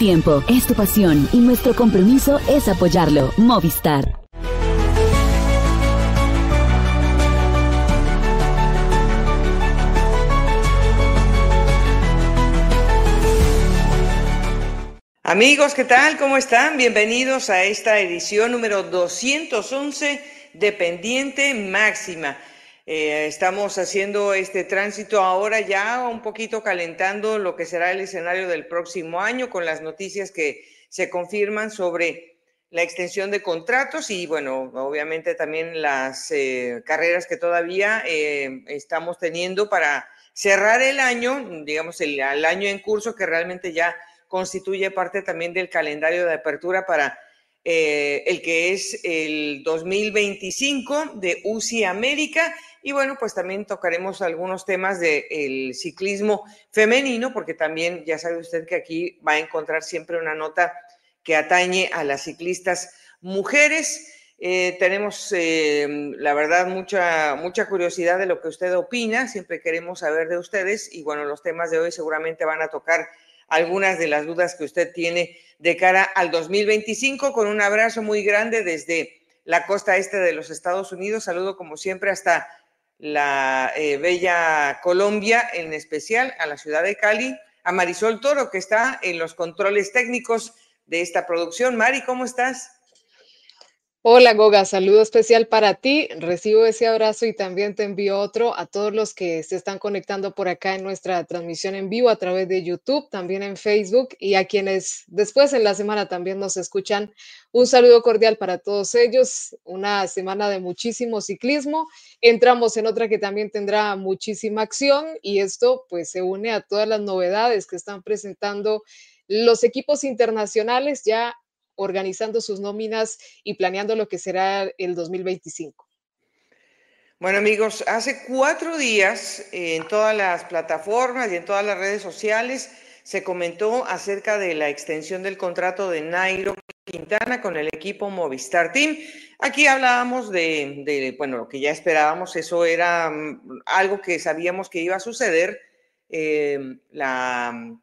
tiempo, es tu pasión y nuestro compromiso es apoyarlo. Movistar. Amigos, ¿qué tal? ¿Cómo están? Bienvenidos a esta edición número 211 de Pendiente Máxima. Eh, estamos haciendo este tránsito ahora ya un poquito calentando lo que será el escenario del próximo año con las noticias que se confirman sobre la extensión de contratos y bueno, obviamente también las eh, carreras que todavía eh, estamos teniendo para cerrar el año, digamos el año en curso que realmente ya constituye parte también del calendario de apertura para eh, el que es el 2025 de UCI América. Y bueno, pues también tocaremos algunos temas del ciclismo femenino, porque también ya sabe usted que aquí va a encontrar siempre una nota que atañe a las ciclistas mujeres. Eh, tenemos, eh, la verdad, mucha, mucha curiosidad de lo que usted opina. Siempre queremos saber de ustedes. Y bueno, los temas de hoy seguramente van a tocar algunas de las dudas que usted tiene de cara al 2025 con un abrazo muy grande desde la costa este de los Estados Unidos. Saludo como siempre hasta la eh, bella Colombia, en especial a la ciudad de Cali, a Marisol Toro, que está en los controles técnicos de esta producción. Mari, ¿cómo estás? Hola Goga, saludo especial para ti. Recibo ese abrazo y también te envío otro a todos los que se están conectando por acá en nuestra transmisión en vivo a través de YouTube, también en Facebook y a quienes después en la semana también nos escuchan. Un saludo cordial para todos ellos. Una semana de muchísimo ciclismo. Entramos en otra que también tendrá muchísima acción y esto pues se une a todas las novedades que están presentando los equipos internacionales ya organizando sus nóminas y planeando lo que será el 2025. Bueno amigos, hace cuatro días en todas las plataformas y en todas las redes sociales se comentó acerca de la extensión del contrato de Nairo Quintana con el equipo Movistar Team. Aquí hablábamos de, bueno, lo que ya esperábamos, eso era mm, algo que sabíamos que iba a suceder. Eh, la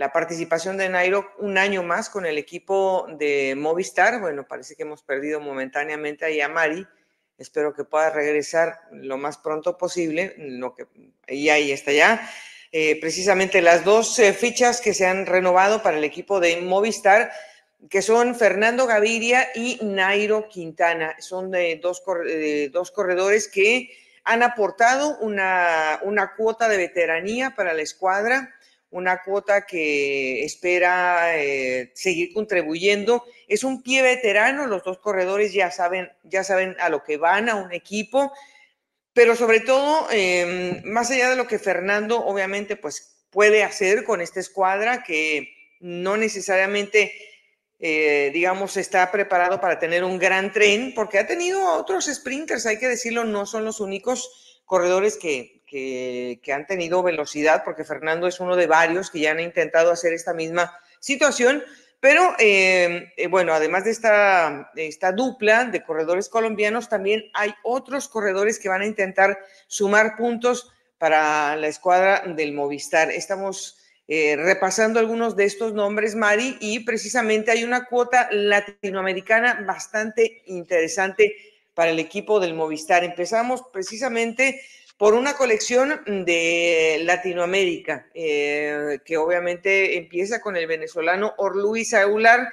la participación de Nairo un año más con el equipo de Movistar. Bueno, parece que hemos perdido momentáneamente a Mari. Espero que pueda regresar lo más pronto posible. Lo que, y ahí está ya. Eh, precisamente las dos eh, fichas que se han renovado para el equipo de Movistar, que son Fernando Gaviria y Nairo Quintana. Son dos, dos corredores que han aportado una, una cuota de veteranía para la escuadra una cuota que espera eh, seguir contribuyendo. Es un pie veterano, los dos corredores ya saben, ya saben a lo que van a un equipo, pero sobre todo, em, más allá de lo que Fernando obviamente pues puede hacer con esta escuadra, que no necesariamente, eh, digamos, está preparado para tener un gran tren, porque ha tenido otros sprinters, hay que decirlo, no son los únicos corredores que, que, han tenido velocidad, porque Fernando es uno de varios que ya han intentado hacer esta misma situación. Pero eh, eh, bueno, además de esta, esta dupla de corredores colombianos, también hay otros corredores que van a intentar sumar puntos para la escuadra del Movistar. Estamos eh, repasando algunos de estos nombres, Mari, y precisamente hay una cuota latinoamericana bastante interesante para el equipo del Movistar. Empezamos precisamente por una colección de Latinoamérica, eh, que obviamente empieza con el venezolano Orluis Aular.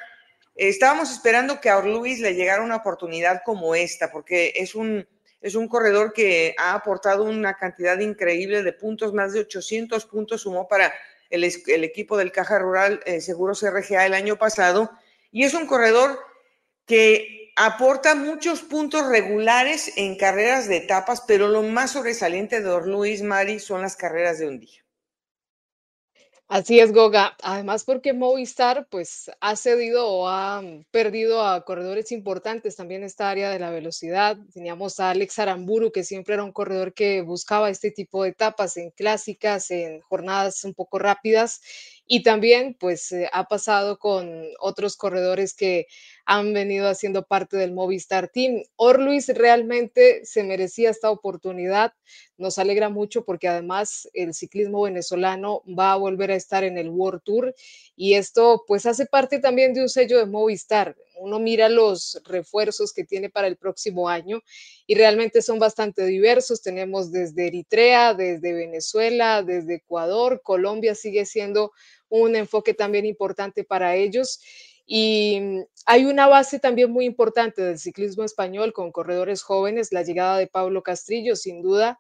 Estábamos esperando que a Orluis le llegara una oportunidad como esta, porque es un, es un corredor que ha aportado una cantidad increíble de puntos, más de 800 puntos sumó para el, equipo del Caja Rural eh, Seguros RGA el año pasado, y es un corredor que aporta muchos puntos regulares en carreras de etapas, pero lo más sobresaliente de Luis Mari son las carreras de un día. Así es, Goga. Además, porque Movistar pues ha cedido o ha perdido a corredores importantes también esta área de la velocidad. Teníamos a Alex Aramburu, que siempre era un corredor que buscaba este tipo de etapas en clásicas, en jornadas un poco rápidas Y también, pues, eh, ha pasado con otros corredores que han venido haciendo parte del Movistar Team. Orluis realmente se merecía esta oportunidad. Nos alegra mucho porque además el ciclismo venezolano va a volver a estar en el World Tour y esto pues hace parte también de un sello de Movistar. Uno mira los refuerzos que tiene para el próximo año y realmente son bastante diversos. Tenemos desde Eritrea, desde Venezuela, desde Ecuador, Colombia sigue siendo un enfoque también importante para ellos. Y mm, hay una base también muy importante del ciclismo español con corredores jóvenes. La llegada de Pablo Castrillo, sin duda,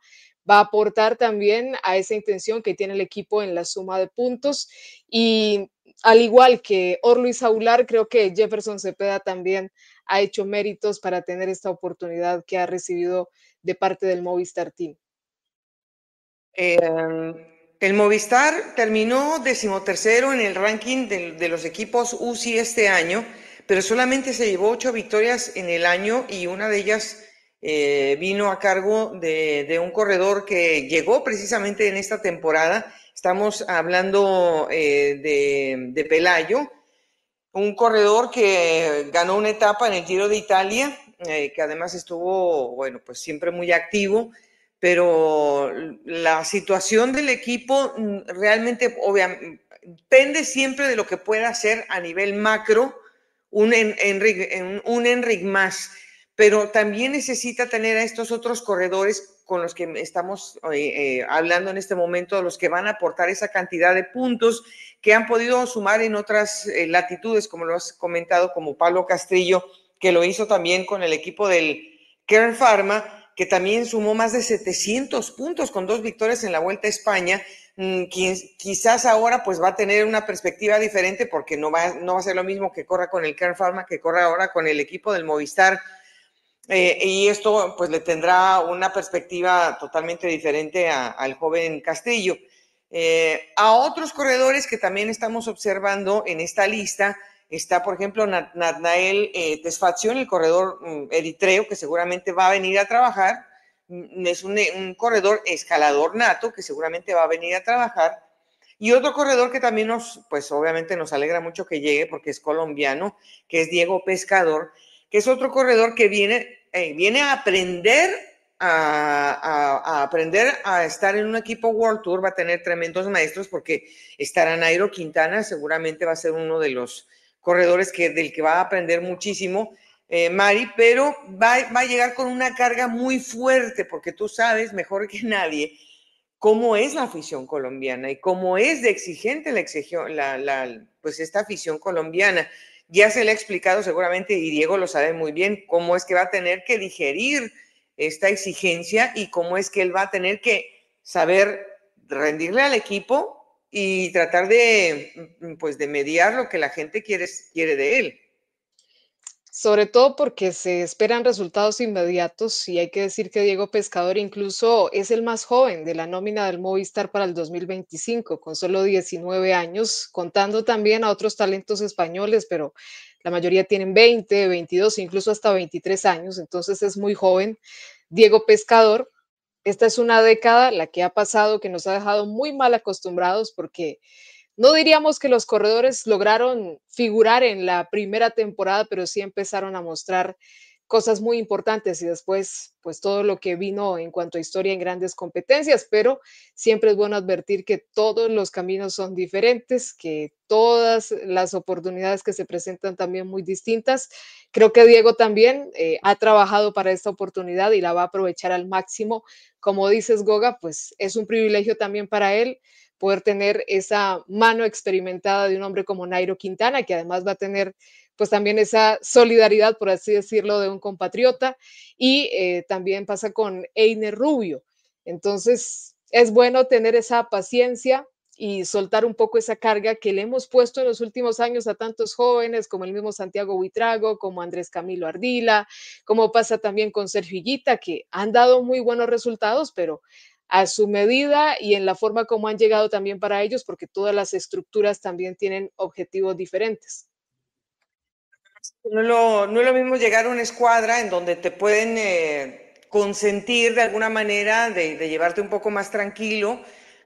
va a aportar también a esa intención que tiene el equipo en la suma de puntos. Y al igual que Orluis Aular, creo que Jefferson Cepeda también ha hecho méritos para tener esta oportunidad que ha recibido de parte del Movistar Team. Em, el Movistar terminó decimotercero en el ranking de, los equipos UCI este año, pero solamente se llevó ocho victorias en el año y una de ellas eh, vino a cargo de, un corredor que llegó precisamente en esta temporada. Estamos hablando eh, de, de, Pelayo, un corredor que ganó una etapa en el Giro de Italia, eh, que además estuvo, bueno, pues siempre muy activo pero la situación del equipo mm, realmente obviamente, depende siempre de lo que pueda hacer a nivel macro un, un Enric más, pero también necesita tener a estos otros corredores con los que estamos eh, eh, hablando en este momento, los que van a aportar esa cantidad de puntos que han podido sumar en otras eh, latitudes, como lo has comentado, como Pablo Castrillo, que lo hizo también con el equipo del Kern Pharma, que también sumó más de 700 puntos con dos victorias en la Vuelta a España. Mm, quizás ahora pues va a tener una perspectiva diferente porque no va, no va a ser lo mismo que corra con el Kern Pharma que corra ahora con el equipo del Movistar. Eh, y esto pues le tendrá una perspectiva totalmente diferente al joven Castillo. Eh, a otros corredores que también estamos observando en esta lista, Está, por ejemplo, Natnael eh, el corredor mm, eritreo, que seguramente va a venir a trabajar. Mm, es un, corredor escalador nato, que seguramente va a venir a trabajar. Y otro corredor que también nos, pues obviamente nos alegra mucho que llegue, porque es colombiano, que es Diego Pescador, que es otro corredor que viene, eh, viene a aprender a, aprender a estar en un equipo World Tour, va a tener tremendos maestros porque estará Nairo Quintana, seguramente va a ser uno de los corredores que, del que va a aprender muchísimo, eh, Mari, pero va, a llegar con una carga muy fuerte, porque tú sabes mejor que nadie cómo es la afición colombiana y cómo es de exigente la, la, pues esta afición colombiana. Ya se le ha explicado seguramente, y Diego lo sabe muy bien, cómo es que va a tener que digerir esta exigencia y cómo es que él va a tener que saber rendirle al equipo y tratar de, mm, pues, de mediar lo que la gente quiere, quiere de él. Sobre todo porque se esperan resultados inmediatos y hay que decir que Diego Pescador incluso es el más joven de la nómina del Movistar para el 2025, con solo 19 años, contando también a otros talentos españoles, pero la mayoría tienen 20, 22, incluso hasta 23 años, entonces es muy joven. Diego Pescador, esta es una década, la que ha pasado, que nos ha dejado muy mal acostumbrados porque no diríamos que los corredores lograron figurar en la primera temporada, pero sí empezaron a mostrar cosas muy importantes y después, pues todo lo que vino en cuanto a historia en grandes competencias, pero siempre es bueno advertir que todos los caminos son diferentes, que todas las oportunidades que se presentan también muy distintas. Creo que Diego también eh, ha trabajado para esta oportunidad y la va a aprovechar al máximo. Como dices, Goga, pues es un privilegio también para él poder tener esa mano experimentada de un hombre como Nairo Quintana, que además va a tener pues también esa solidaridad, por así decirlo, de un compatriota. Y eh, también pasa con Einer Rubio. Entonces, es bueno tener esa paciencia y soltar un poco esa carga que le hemos puesto en los últimos años a tantos jóvenes como el mismo Santiago Buitrago, como Andrés Camilo Ardila, como pasa también con Sergio Higuita, que han dado muy buenos resultados, pero a su medida y en la forma como han llegado también para ellos, porque todas las estructuras también tienen objetivos diferentes. No, lo, no es lo mismo llegar a una escuadra en donde te pueden eh, consentir de alguna manera de, llevarte un poco más tranquilo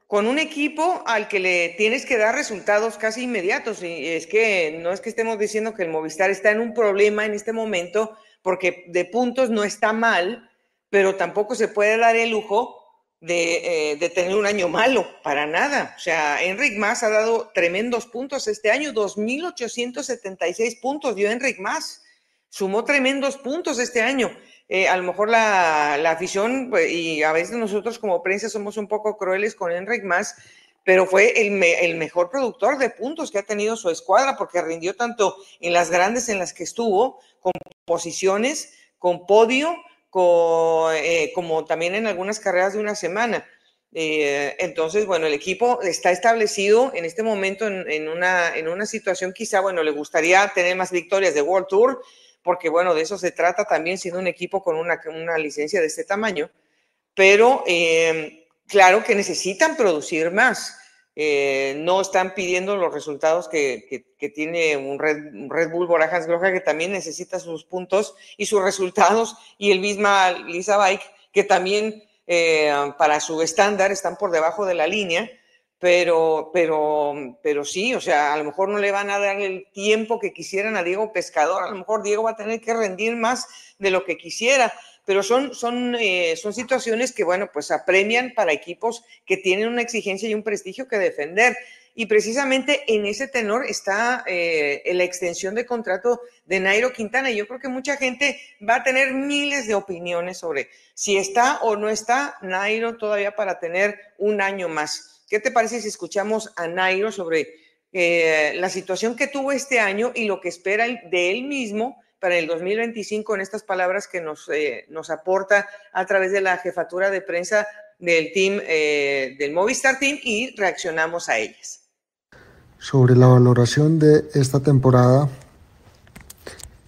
con un equipo al que le tienes que dar resultados casi inmediatos. Y es que no es que estemos diciendo que el Movistar está en un problema en este momento, porque de puntos no está mal, pero tampoco se puede dar el lujo de, eh, tener un año malo, para nada. O sea, Enric Mas ha dado tremendos puntos este año, 2.876 puntos dio Enric Mas, sumó tremendos puntos este año. Eh, a lo mejor la, afición, pues, y a veces nosotros como prensa somos un poco crueles con Enric Mas, pero fue el, el, mejor productor de puntos que ha tenido su escuadra, porque rindió tanto en las grandes en las que estuvo, con posiciones, con podio, eh, como también en algunas carreras de una semana. Eh, entonces, bueno, el equipo está establecido en este momento en, en, una, en una situación quizá, bueno, le gustaría tener más victorias de World Tour, porque bueno, de eso se trata también siendo un equipo con una, una licencia de este tamaño, pero eh, claro que necesitan producir más. Eh, no están pidiendo los resultados que, tiene un Red, Red Bull Borajas Groja, que también necesita sus puntos y sus resultados, y el misma Lisa Bike, que también eh, para su estándar están por debajo de la línea pero, pero, pero sí, o sea, a lo mejor no le van a dar el tiempo que quisieran a Diego Pescador, a lo mejor Diego va a tener que rendir más de lo que quisiera, pero son, son, eh, son situaciones que, bueno, pues apremian para equipos que tienen una exigencia y un prestigio que defender. Y precisamente en ese tenor está eh, la extensión de contrato de Nairo Quintana. Yo creo que mucha gente va a tener miles de opiniones sobre si está o no está Nairo todavía para tener un año más. ¿Qué te parece si escuchamos a Nairo sobre eh, la situación que tuvo este año y lo que espera de él mismo para el 2025 en estas palabras que nos, eh, nos aporta a través de la jefatura de prensa del team, eh, del Movistar Team y reaccionamos a ellas. Sobre la valoración de esta temporada,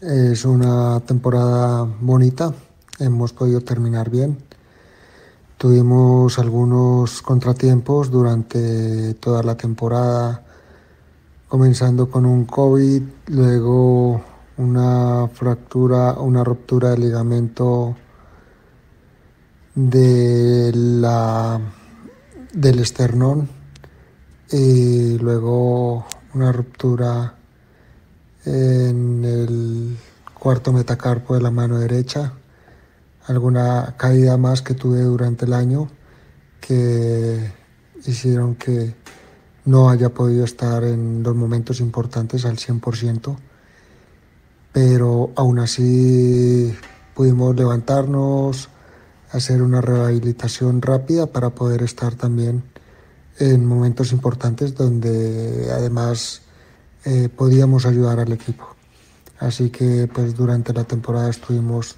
es una temporada bonita, hemos podido terminar bien. Tuvimos algunos contratiempos durante toda la temporada, comenzando con un COVID, luego una fractura, una ruptura del ligamento de la, del esternón y luego una ruptura en el cuarto metacarpo de la mano derecha. Alguna caída más que tuve durante el año que hicieron que no haya podido estar en los momentos importantes al 100%, pero aún así pudimos levantarnos, hacer una rehabilitación rápida para poder estar también en momentos importantes donde además eh, podíamos ayudar al equipo. Así que pues durante la temporada estuvimos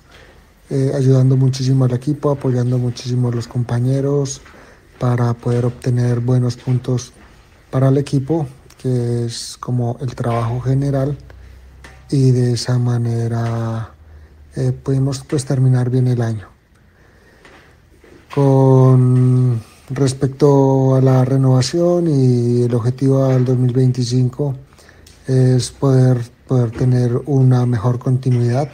eh, ayudando muchísimo al equipo, apoyando muchísimo a los compañeros para poder obtener buenos puntos para el equipo, que es como el trabajo general y de esa manera eh, pudimos pues terminar bien el año. Con respecto a la renovación y el objetivo al 2025 es poder, poder tener una mejor continuidad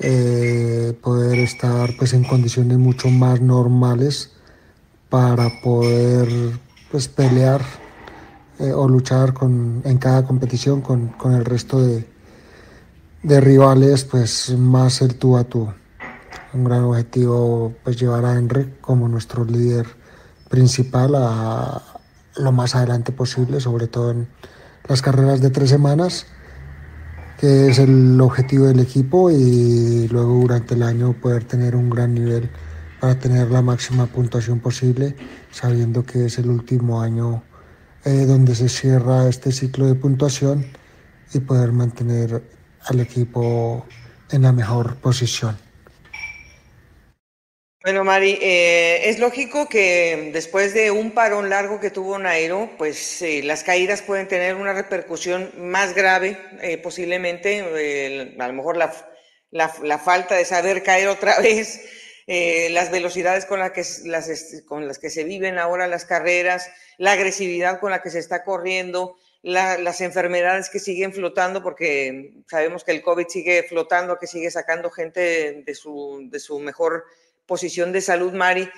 eh, poder estar pues en condiciones mucho más normales para poder pues pelear eh, o luchar con, en cada competición con, con el resto de, de, rivales pues más el tú a tú. Un gran objetivo pues llevar a Enric como nuestro líder principal a lo más adelante posible sobre todo en las carreras de tres semanas que es el objetivo del equipo y luego durante el año poder tener un gran nivel para tener la máxima puntuación posible, sabiendo que es el último año eh, donde se cierra este ciclo de puntuación y poder mantener al equipo en la mejor posición. Bueno, Mari, eh, es lógico que después de un parón largo que tuvo Nairo, pues eh, las caídas pueden tener una repercusión más grave, eh, posiblemente, a lo mejor la, la, falta de saber caer otra vez, las velocidades con, que, las, con las que se viven ahora las carreras, la agresividad con la que se está corriendo, las enfermedades que siguen flotando, porque sabemos que el COVID sigue flotando, que sigue sacando gente de su, de su mejor posición de salud, Mari,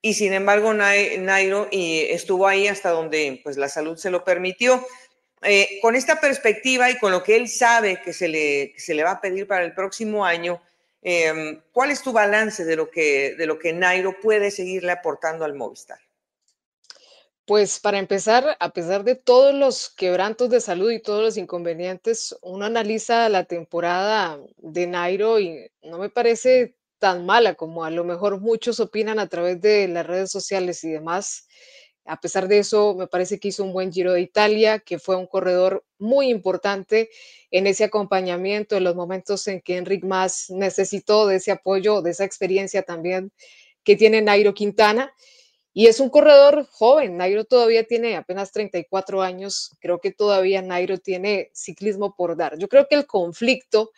y sin embargo Nairo estuvo ahí hasta donde pues la salud se lo permitió. Eh, con esta perspectiva y con lo que él sabe que se le, se le va a pedir para el próximo año, em, ¿cuál es tu balance de lo, que, de lo que Nairo puede seguirle aportando al Movistar? Pues para empezar, a pesar de todos los quebrantos de salud y todos los inconvenientes, uno analiza la temporada de Nairo y no me parece tan mala como a lo mejor muchos opinan a través de las redes sociales y demás. A pesar de eso, me parece que hizo un buen Giro de Italia, que fue un corredor muy importante en ese acompañamiento, en los momentos en que Enric más necesitó de ese apoyo, de esa experiencia también que tiene Nairo Quintana. Y es un corredor joven, Nairo todavía tiene apenas 34 años, creo que todavía Nairo tiene ciclismo por dar. Yo creo que el conflicto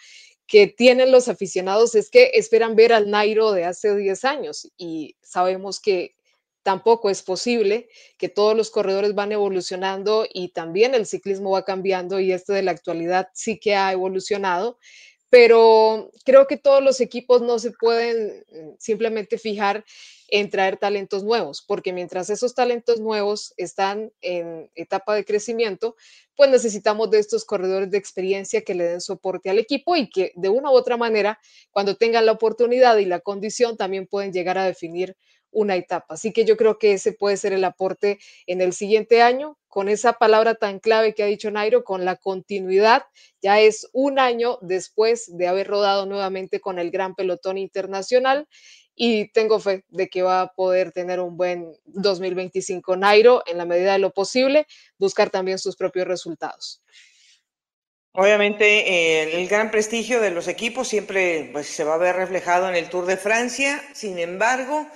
que tienen los aficionados es que esperan ver al Nairo de hace 10 años y sabemos que tampoco es posible, que todos los corredores van evolucionando y también el ciclismo va cambiando y este de la actualidad sí que ha evolucionado, pero creo que todos los equipos no se pueden mm, simplemente fijar en traer talentos nuevos, porque mientras esos talentos nuevos están en etapa de crecimiento, pues necesitamos de estos corredores de experiencia que le den soporte al equipo y que de una u otra manera, cuando tengan la oportunidad y la condición, también pueden llegar a definir una etapa. Así que yo creo que ese puede ser el aporte en el siguiente año, con esa palabra tan clave que ha dicho Nairo, con la continuidad. Ya es un año después de haber rodado nuevamente con el gran pelotón internacional y tengo fe de que va a poder tener un buen 2025 Nairo en la medida de lo posible, buscar también sus propios resultados. Obviamente, el gran prestigio de los equipos siempre pues, se va a ver reflejado en el Tour de Francia. Sin embargo,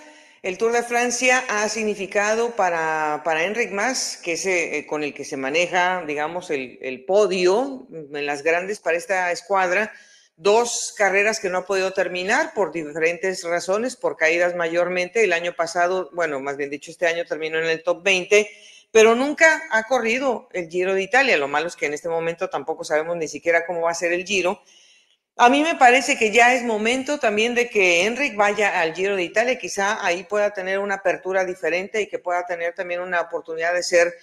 el Tour de Francia ha significado para, para Enric Mas, que es eh, con el que se maneja, digamos, el, el, podio en las grandes para esta escuadra, dos carreras que no ha podido terminar por diferentes razones, por caídas mayormente. El año pasado, bueno, más bien dicho, este año terminó en el top 20, pero nunca ha corrido el Giro de Italia. Lo malo es que en este momento tampoco sabemos ni siquiera cómo va a ser el Giro. A mí me parece que ya es momento también de que Enric vaya al Giro de Italia, quizá ahí pueda tener una apertura diferente y que pueda tener también una oportunidad de ser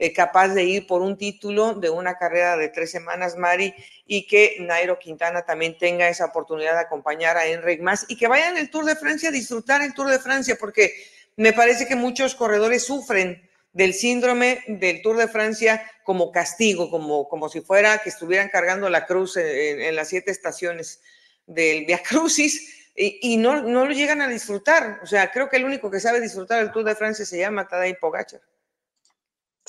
eh, capaz de ir por un título de una carrera de tres semanas, Mari, y que Nairo Quintana también tenga esa oportunidad de acompañar a Enric más y que vayan el Tour de Francia a disfrutar el Tour de Francia, porque me parece que muchos corredores sufren del síndrome del Tour de Francia como castigo, como, como si fuera que estuvieran cargando la cruz en, las siete estaciones del Via Crucis y, no, no, lo llegan a disfrutar. O sea, creo que el único que sabe disfrutar el Tour de Francia se llama Tadej Pogacar.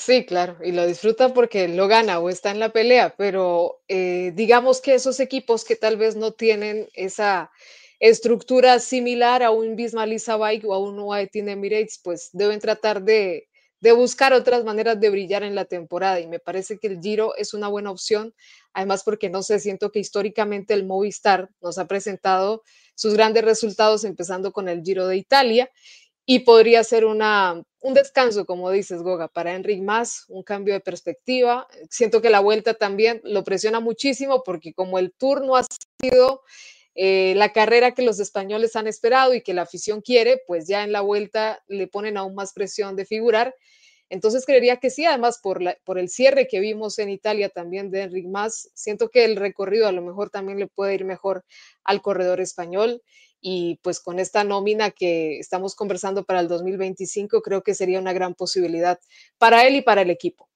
Sí, claro, y lo disfruta porque lo gana o está en la pelea, pero eh, digamos que esos equipos que tal vez no tienen esa estructura similar a un Bismarck Bike o a un White Emirates, pues deben tratar de de buscar otras maneras de brillar en la temporada y me parece que el Giro es una buena opción, además porque no sé, siento que históricamente el Movistar nos ha presentado sus grandes resultados empezando con el Giro de Italia y podría ser una, un descanso, como dices, Goga, para Enric Más, un cambio de perspectiva. Siento que la vuelta también lo presiona muchísimo porque como el Tour no ha sido eh, la carrera que los españoles han esperado y que la afición quiere, pues ya en la vuelta le ponen aún más presión de figurar. Entonces creería que sí, además por, la, por el cierre que vimos en Italia también de Enric Mas, siento que el recorrido a lo mejor también le puede ir mejor al corredor español y pues con esta nómina que estamos conversando para el 2025 creo que sería una gran posibilidad para él y para el equipo.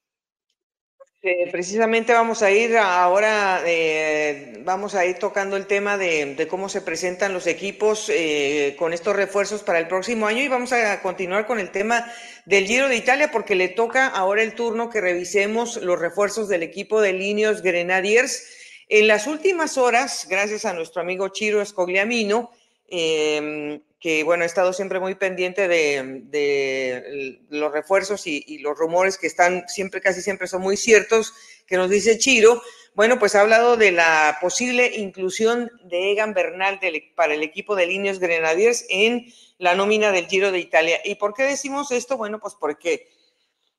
Eh, precisamente vamos a ir ahora, eh, vamos a ir tocando el tema de, cómo se presentan los equipos eh, con estos refuerzos para el próximo año y vamos a continuar con el tema del Giro de Italia porque le toca ahora el turno que revisemos los refuerzos del equipo de Líneos Grenadiers. En las últimas horas, gracias a nuestro amigo Chiro Escogliamino, eh, que bueno, he estado siempre muy pendiente de, los refuerzos y, los rumores que están siempre, casi siempre son muy ciertos, que nos dice Chiro. Bueno, pues ha hablado de la posible inclusión de Egan Bernal para el equipo de líneas Grenadiers en la nómina del Giro de Italia. ¿Y por qué decimos esto? Bueno, pues porque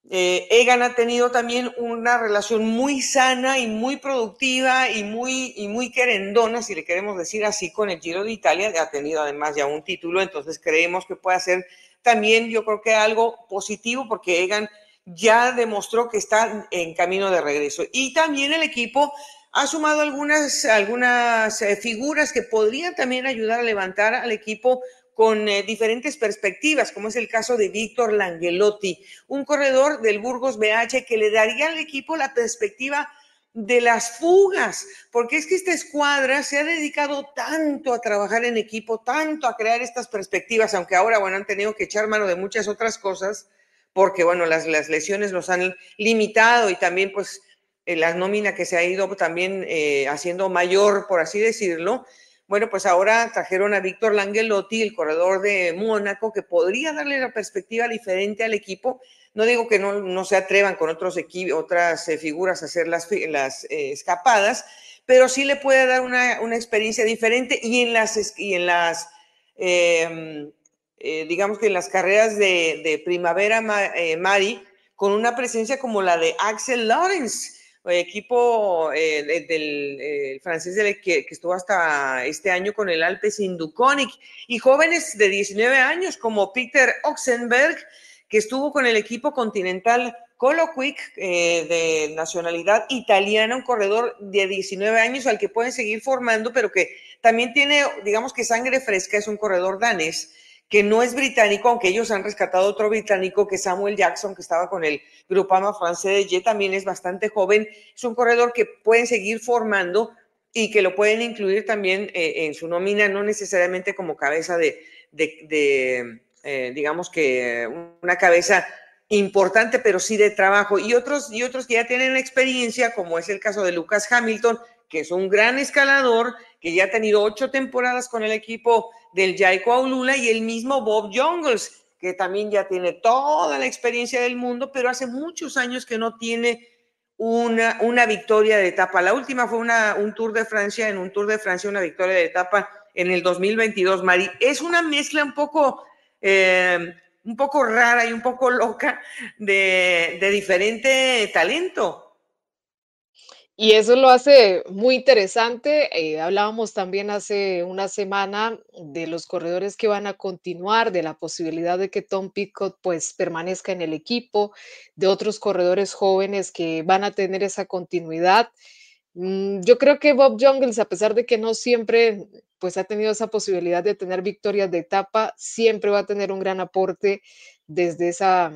eh, Egan ha tenido también una relación muy sana y muy productiva y muy, y muy querendona, si le queremos decir así, con el Giro de Italia. Ha tenido además ya un título, entonces creemos que puede hacer también yo creo que algo positivo porque Egan ya demostró que está en camino de regreso. Y también el equipo ha sumado algunas, algunas eh, figuras que podrían también ayudar a levantar al equipo con eh, diferentes perspectivas, como es el caso de Víctor Langelotti, un corredor del Burgos BH que le daría al equipo la perspectiva de las fugas, porque es que esta escuadra se ha dedicado tanto a trabajar en equipo, tanto a crear estas perspectivas, aunque ahora, bueno, han tenido que echar mano de muchas otras cosas, porque, bueno, las, lesiones los han limitado y también, pues, eh, la nómina que se ha ido también eh, haciendo mayor, por así decirlo. Bueno, pues ahora trajeron a Víctor Langelotti, el corredor de Mónaco, que podría darle una perspectiva diferente al equipo. No digo que no, se atrevan con otros otras eh, figuras a hacer las, las eh, escapadas, pero sí le puede dar una, experiencia diferente y en las, y en las em, eh, digamos que en las carreras de, primavera, Mari, con una presencia como la de Axel Lawrence, equipo del francés que, que, estuvo hasta este año con el Alpes Induconic, y jóvenes de 19 años como Peter Oxenberg, que estuvo con el equipo continental Colo Quick eh, de nacionalidad italiana, un corredor de 19 años al que pueden seguir formando, pero que también tiene, digamos que sangre fresca, es un corredor danés que no es británico, aunque ellos han rescatado otro británico que Samuel Jackson, que estaba con el Grupama francés de G, también es bastante joven, es un corredor que pueden seguir formando y que lo pueden incluir también eh, en su nómina, no necesariamente como cabeza de, de eh, digamos que una cabeza importante, pero sí de trabajo. Y otros, y otros que ya tienen experiencia, como es el caso de Lucas Hamilton, que es un gran escalador, que ya ha tenido ocho temporadas con el equipo del Jaico Aulula, y el mismo Bob Jungles, que también ya tiene toda la experiencia del mundo, pero hace muchos años que no tiene una, una victoria de etapa. La última fue una, un Tour de Francia, en un Tour de Francia, una victoria de etapa en el 2022, Mari. Es una mezcla un poco eh, un poco rara y un poco loca de, diferente talento. Y eso lo hace muy interesante. Eh, hablábamos también hace una semana de los corredores que van a continuar, de la posibilidad de que Tom Pitcock pues permanezca en el equipo, de otros corredores jóvenes que van a tener esa continuidad. Mm, yo creo que Bob Jungles, a pesar de que no siempre pues ha tenido esa posibilidad de tener victorias de etapa, siempre va a tener un gran aporte desde esa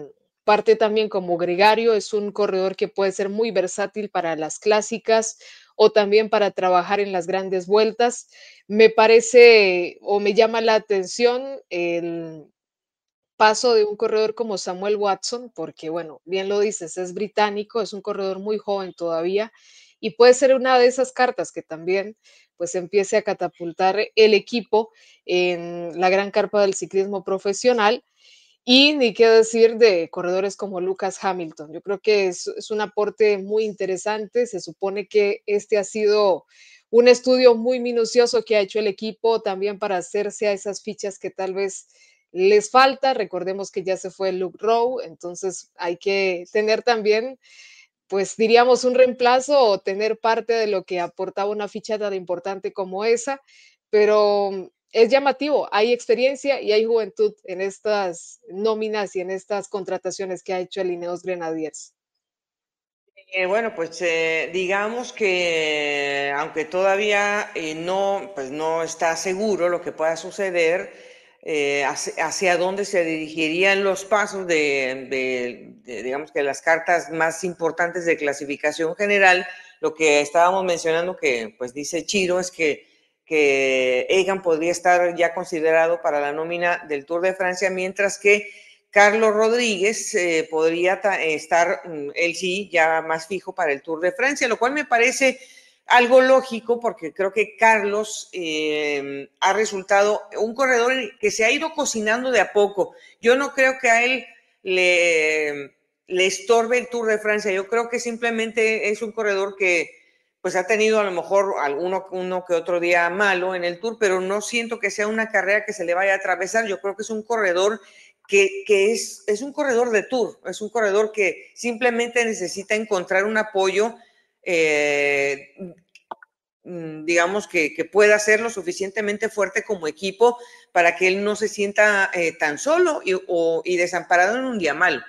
parte también como gregario, es un corredor que puede ser muy versátil para las clásicas o también para trabajar en las grandes vueltas. Me parece o me llama la atención el paso de un corredor como Samuel Watson, porque bueno, bien lo dices, es británico, es un corredor muy joven todavía y puede ser una de esas cartas que también pues empiece a catapultar el equipo en la gran carpa del ciclismo profesional. Y ni qué decir de corredores como Lucas Hamilton. Yo creo que es, es, un aporte muy interesante. Se supone que este ha sido un estudio muy minucioso que ha hecho el equipo también para hacerse a esas fichas que tal vez les falta. Recordemos que ya se fue Luke Rowe, entonces hay que tener también pues diríamos un reemplazo o tener parte de lo que aportaba una ficha tan importante como esa, pero es llamativo, hay experiencia y hay juventud en estas nóminas y en estas contrataciones que ha hecho el Ineos Grenadiers. Eh, bueno, pues eh, digamos que aunque todavía eh, no, pues no está seguro lo que pueda suceder, eh, hacia, dónde se dirigirían los pasos de, digamos que las cartas más importantes de clasificación general. Lo que estábamos mencionando que, pues dice Chiro, es que, que Egan podría estar ya considerado para la nómina del Tour de Francia, mientras que Carlos Rodríguez eh, podría estar, mm, él sí, ya más fijo para el Tour de Francia, lo cual me parece algo lógico porque creo que Carlos eh, ha resultado un corredor que se ha ido cocinando de a poco. Yo no creo que a él le estorbe el Tour de Francia. Yo creo que simplemente es un corredor que pues ha tenido a lo mejor alguno uno que otro día malo en el Tour, pero no siento que sea una carrera que se le vaya a atravesar. Yo creo que es un corredor que, que es, es un corredor de Tour, es un corredor que simplemente necesita encontrar un apoyo eh, mm, digamos, que, pueda ser lo suficientemente fuerte como equipo para que él no se sienta eh, tan solo y, y desamparado en un día malo.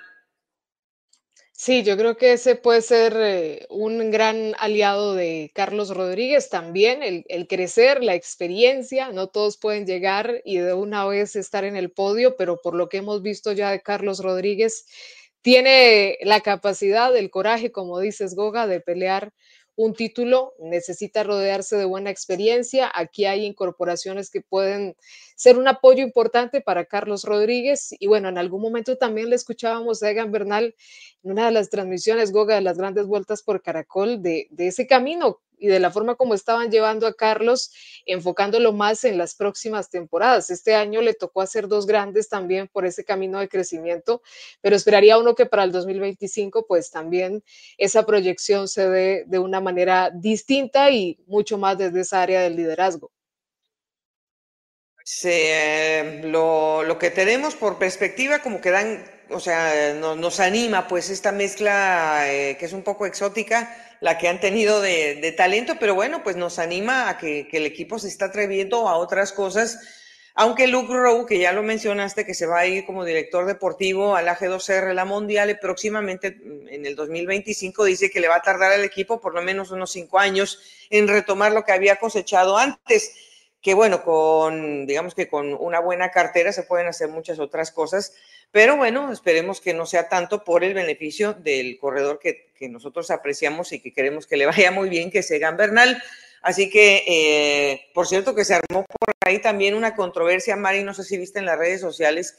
Sí, yo creo que ese puede ser eh, un gran aliado de Carlos Rodríguez también, el, el, crecer, la experiencia, no todos pueden llegar y de una vez estar en el podio, pero por lo que hemos visto ya de Carlos Rodríguez, tiene la capacidad, el coraje, como dices, Goga, de pelear un título, necesita rodearse de buena experiencia. Aquí hay incorporaciones que pueden ser un apoyo importante para Carlos Rodríguez. Y bueno, en algún momento también le escuchábamos a Egan Bernal en una de las transmisiones, Goga, de las grandes vueltas por Caracol, de, de ese camino y de la forma como estaban llevando a Carlos, enfocándolo más en las próximas temporadas. Este año le tocó hacer dos grandes también por ese camino de crecimiento, pero esperaría uno que para el 2025 pues también esa proyección se dé de una manera distinta y mucho más desde esa área del liderazgo. Eh, lo, que tenemos por perspectiva como que dan, o sea, nos anima pues esta mezcla eh, que es un poco exótica la que han tenido de, talento, pero bueno, pues nos anima a que, el equipo se está atreviendo a otras cosas. Aunque Luke Rowe, que ya lo mencionaste, que se va a ir como director deportivo a la G2R, la Mundial, próximamente mm, en el 2025 dice que le va a tardar al equipo por lo menos unos cinco años en retomar lo que había cosechado antes. Que bueno, con, digamos que con una buena cartera se pueden hacer muchas otras cosas, pero bueno, esperemos que no sea tanto por el beneficio del corredor que, nosotros apreciamos y que queremos que le vaya muy bien, que es Egan Bernal. Así que, eh, por cierto, que se armó por ahí también una controversia, Mari, no sé si viste en las redes sociales,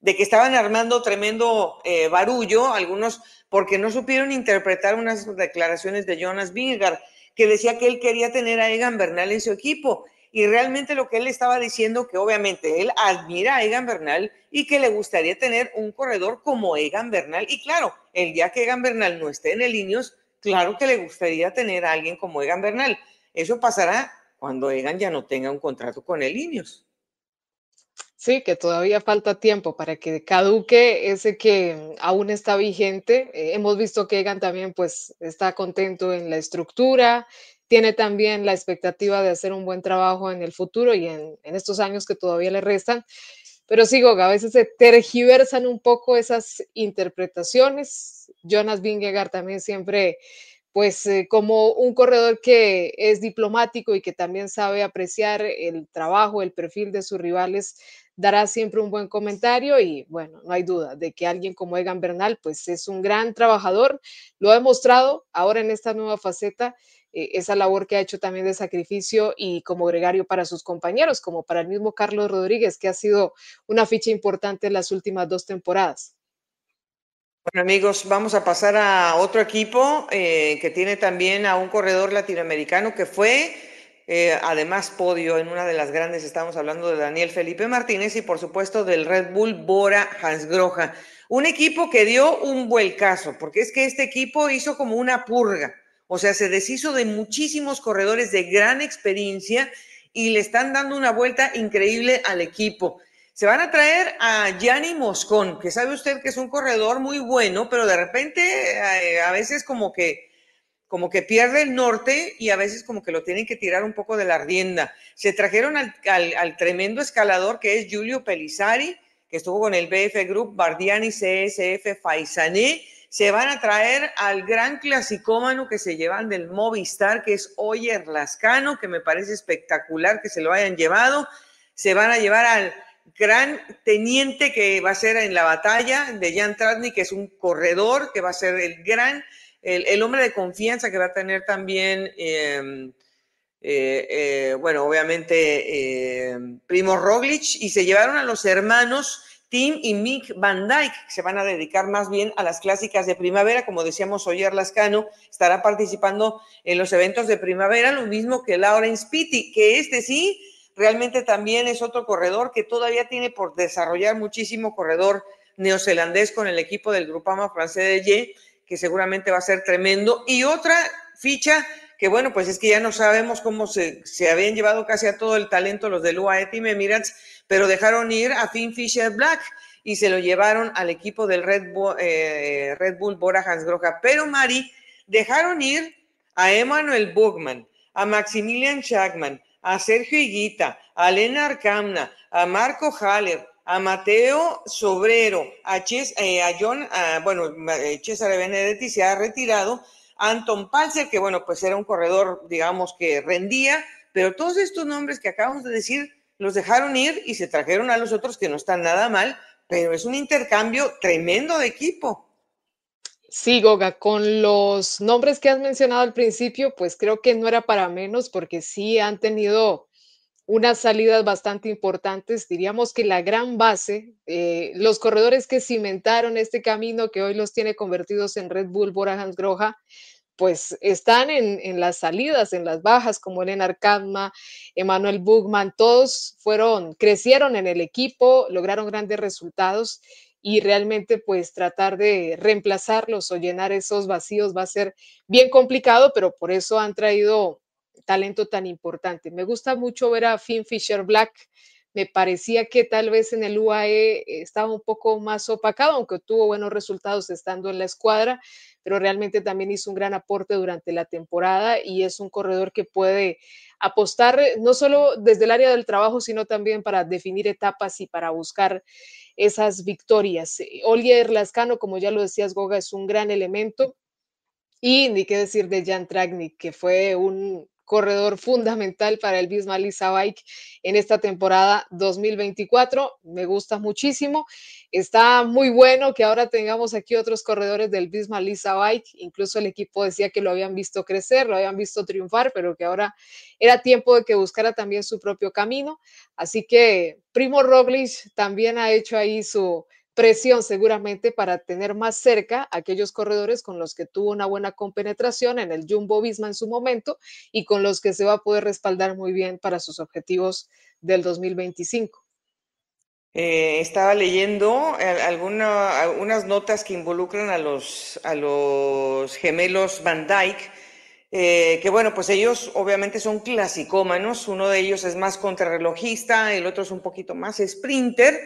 de que estaban armando tremendo eh, barullo, algunos porque no supieron interpretar unas declaraciones de Jonas Vingegaard, que decía que él quería tener a Egan Bernal en su equipo y realmente lo que él estaba diciendo, que obviamente él admira a Egan Bernal y que le gustaría tener un corredor como Egan Bernal. Y claro, el día que Egan Bernal no esté en el Ineos, claro que le gustaría tener a alguien como Egan Bernal. Eso pasará cuando Egan ya no tenga un contrato con el Ineos. Sí, que todavía falta tiempo para que caduque ese que aún está vigente. Eh, hemos visto que Egan también pues está contento en la estructura, tiene también la expectativa de hacer un buen trabajo en el futuro y en, estos años que todavía le restan. Pero sigo, a veces se tergiversan un poco esas interpretaciones. Jonas Vingegaard también siempre, pues eh, como un corredor que es diplomático y que también sabe apreciar el trabajo, el perfil de sus rivales, dará siempre un buen comentario y bueno, no hay duda de que alguien como Egan Bernal, pues es un gran trabajador, lo ha demostrado ahora en esta nueva faceta eh, esa labor que ha hecho también de sacrificio y como gregario para sus compañeros, como para el mismo Carlos Rodríguez, que ha sido una ficha importante en las últimas dos temporadas. Bueno amigos, vamos a pasar a otro equipo eh, que tiene también a un corredor latinoamericano que fue eh, además podio en una de las grandes, estamos hablando de Daniel Felipe Martínez y por supuesto del Red Bull Bora Hansgrohe. Un equipo que dio un vuelcazo, porque es que este equipo hizo como una purga. O sea, se deshizo de muchísimos corredores de gran experiencia y le están dando una vuelta increíble al equipo. Se van a traer a Gianni Moscón, que sabe usted que es un corredor muy bueno, pero de repente eh, a veces como que, como que pierde el norte y a veces como que lo tienen que tirar un poco de la rienda. Se trajeron al, al tremendo escalador que es Giulio Pelizari, que estuvo con el BF Group, Bardiani CSF Faisané, se van a traer al gran clasicómano que se llevan del Movistar, que es Oyer Lascano, que me parece espectacular que se lo hayan llevado. Se van a llevar al gran teniente que va a ser en la batalla de Jan Trasny, que es un corredor, que va a ser el gran, el, hombre de confianza que va a tener también, em, eh, eh, bueno, obviamente, em, Primo Roglic, y se llevaron a los hermanos Tim y Mick Van Dyke, se van a dedicar más bien a las clásicas de primavera. Como decíamos, Oyer Lascano estará participando en los eventos de primavera, lo mismo que Lawrence Pitti, que este sí, realmente también es otro corredor que todavía tiene por desarrollar muchísimo corredor neozelandés con el equipo del Grupama francés de Y, que seguramente va a ser tremendo. Y otra ficha que bueno, pues es que ya no sabemos cómo se, se habían llevado casi a todo el talento los del UAE Team Emirates, pero dejaron ir a Finn Fisher Black y se lo llevaron al equipo del Red Bull, eh, Red Bull. Pero Mari, dejaron ir a Emmanuel Bugman, a Maximilian Schachman, a Sergio Higuita, a Lena Arcamna, a Marco Haller, a Mateo Sobrero, a, eh, a John, bueno, eh, César Benedetti se ha retirado, a Anton Palser, que bueno, pues era un corredor, digamos, que rendía, pero todos estos nombres que acabamos de decir los dejaron ir y se trajeron a los otros que no están nada mal, pero es un intercambio tremendo de equipo. Sí, Goga, con los nombres que has mencionado al principio, pues creo que no era para menos porque sí han tenido unas salidas bastante importantes. Diríamos que la gran base, eh, los corredores que cimentaron este camino que hoy los tiene convertidos en Red Bull, Bora Hans Groja, pues están en, las salidas, en las bajas, como Elena Kadma, Emanuel Bugman, todos fueron, crecieron en el equipo, lograron grandes resultados y realmente pues tratar de reemplazarlos o llenar esos vacíos va a ser bien complicado, pero por eso han traído talento tan importante. Me gusta mucho ver a Finn Fisher Black. Me parecía que tal vez en el UAE estaba un poco más opacado, aunque tuvo buenos resultados estando en la escuadra, pero realmente también hizo un gran aporte durante la temporada y es un corredor que puede apostar no solo desde el área del trabajo, sino también para definir etapas y para buscar esas victorias. Oliver Lascano, como ya lo decías, Goga, es un gran elemento. Y ni qué decir de Jan Tragnik, que fue un corredor fundamental para el Bismarck Bike en esta temporada 2024. Me gusta muchísimo. Está muy bueno que ahora tengamos aquí otros corredores del Bismarck Bike. Incluso el equipo decía que lo habían visto crecer, lo habían visto triunfar, pero que ahora era tiempo de que buscara también su propio camino. Así que Primo Roglic también ha hecho ahí su presión seguramente para tener más cerca aquellos corredores con los que tuvo una buena compenetración en el Jumbo Visma en su momento y con los que se va a poder respaldar muy bien para sus objetivos del 2025. Eh, estaba leyendo algunas notas que involucran a los, a los gemelos Van Dyke, eh, que bueno, pues ellos obviamente son clasicómanos, uno de ellos es más contrarrelojista, el otro es un poquito más sprinter,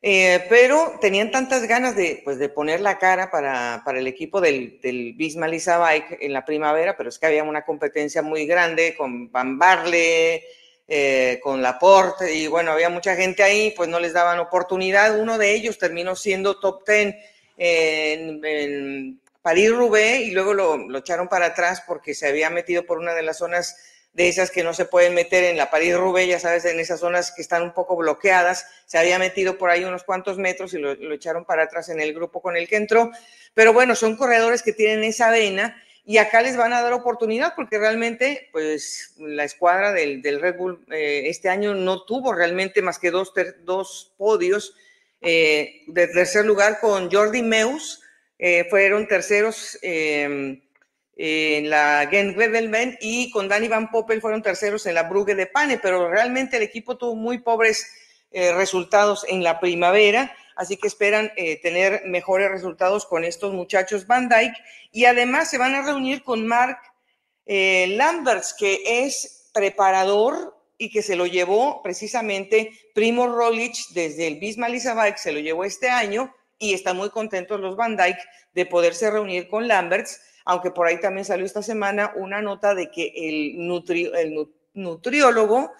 eh, pero tenían tantas ganas de, pues, de poner la cara para, para el equipo del, del Bismarck Bike en la primavera, pero es que había una competencia muy grande con Van Barle, eh, con Laporte, y bueno, había mucha gente ahí, pues no les daban oportunidad. Uno de ellos terminó siendo top ten en, en París-Roubaix y luego lo, lo echaron para atrás porque se había metido por una de las zonas de esas que no se pueden meter en la París Roubaix, ya sabes, en esas zonas que están un poco bloqueadas. Se había metido por ahí unos cuantos metros y lo, echaron para atrás en el grupo con el que entró. Pero bueno, son corredores que tienen esa vena y acá les van a dar oportunidad porque realmente, pues, la escuadra del, Red Bull eh, este año no tuvo realmente más que dos, dos podios. Eh, de tercer lugar con Jordi Meus, eh, fueron terceros en la Gent y con Danny Van Poppel fueron terceros en la Brugge de Pane, pero realmente el equipo tuvo muy pobres eh, resultados en la primavera, así que esperan eh, tener mejores resultados con estos muchachos Van Dyke. Y además se van a reunir con Mark eh, Lamberts, que es preparador y que se lo llevó precisamente Primo Roglic desde el Bismarck Bike, se lo llevó este año y están muy contentos los Van Dyke de poderse reunir con Lamberts aunque por ahí también salió esta semana una nota de que el, nutriólogo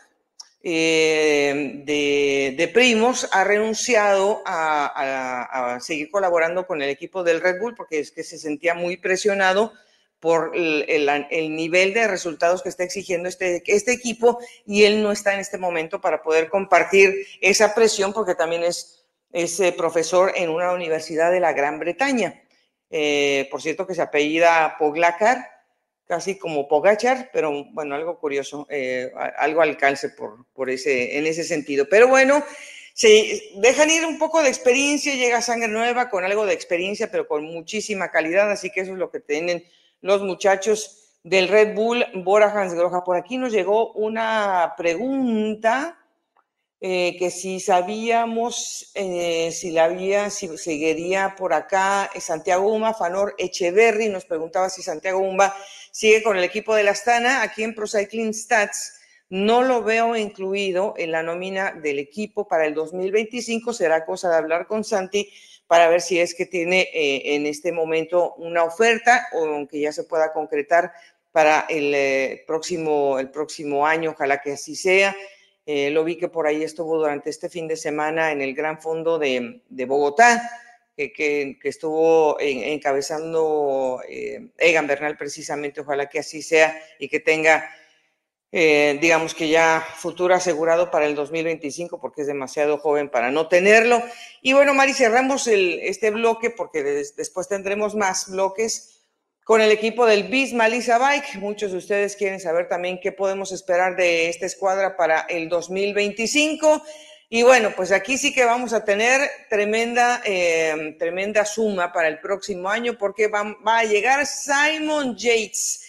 eh, de, Primos ha renunciado a, seguir colaborando con el equipo del Red Bull porque es que se sentía muy presionado por el, nivel de resultados que está exigiendo este, este equipo y él no está en este momento para poder compartir esa presión porque también es, es eh, profesor en una universidad de la Gran Bretaña. Eh, por cierto que se apellida Poglacar, casi como Pogachar, pero bueno, algo curioso, eh, algo alcance por, por ese, en ese sentido. Pero bueno, se dejan ir un poco de experiencia, llega sangre nueva con algo de experiencia, pero con muchísima calidad, así que eso es lo que tienen los muchachos del Red Bull Bora Hansgrohe. Por aquí nos llegó una pregunta eh, que si sabíamos eh, si la vía si seguiría por acá eh, Santiago Umba, Fanor Echeverry nos preguntaba si Santiago Umba sigue con el equipo de la Astana, aquí en Pro Cycling Stats no lo veo incluido en la nómina del equipo para el 2025, será cosa de hablar con Santi para ver si es que tiene en este momento una oferta o aunque ya se pueda concretar para el, eh, próximo, el próximo año, ojalá que así sea. Eh, lo vi que por ahí estuvo durante este fin de semana en el Gran Fondo de, Bogotá, que, estuvo encabezando eh, Egan Bernal precisamente, ojalá que así sea y que tenga, eh, digamos que ya futuro asegurado para el 2025, porque es demasiado joven para no tenerlo. Y bueno, Mari, cerramos este bloque porque después tendremos más bloques con el equipo del Bisma Lisa Bike. Muchos de ustedes quieren saber también qué podemos esperar de esta escuadra para el 2025. Y bueno, pues aquí sí que vamos a tener tremenda, eh, tremenda suma para el próximo año porque va, va, a llegar Simon Yates.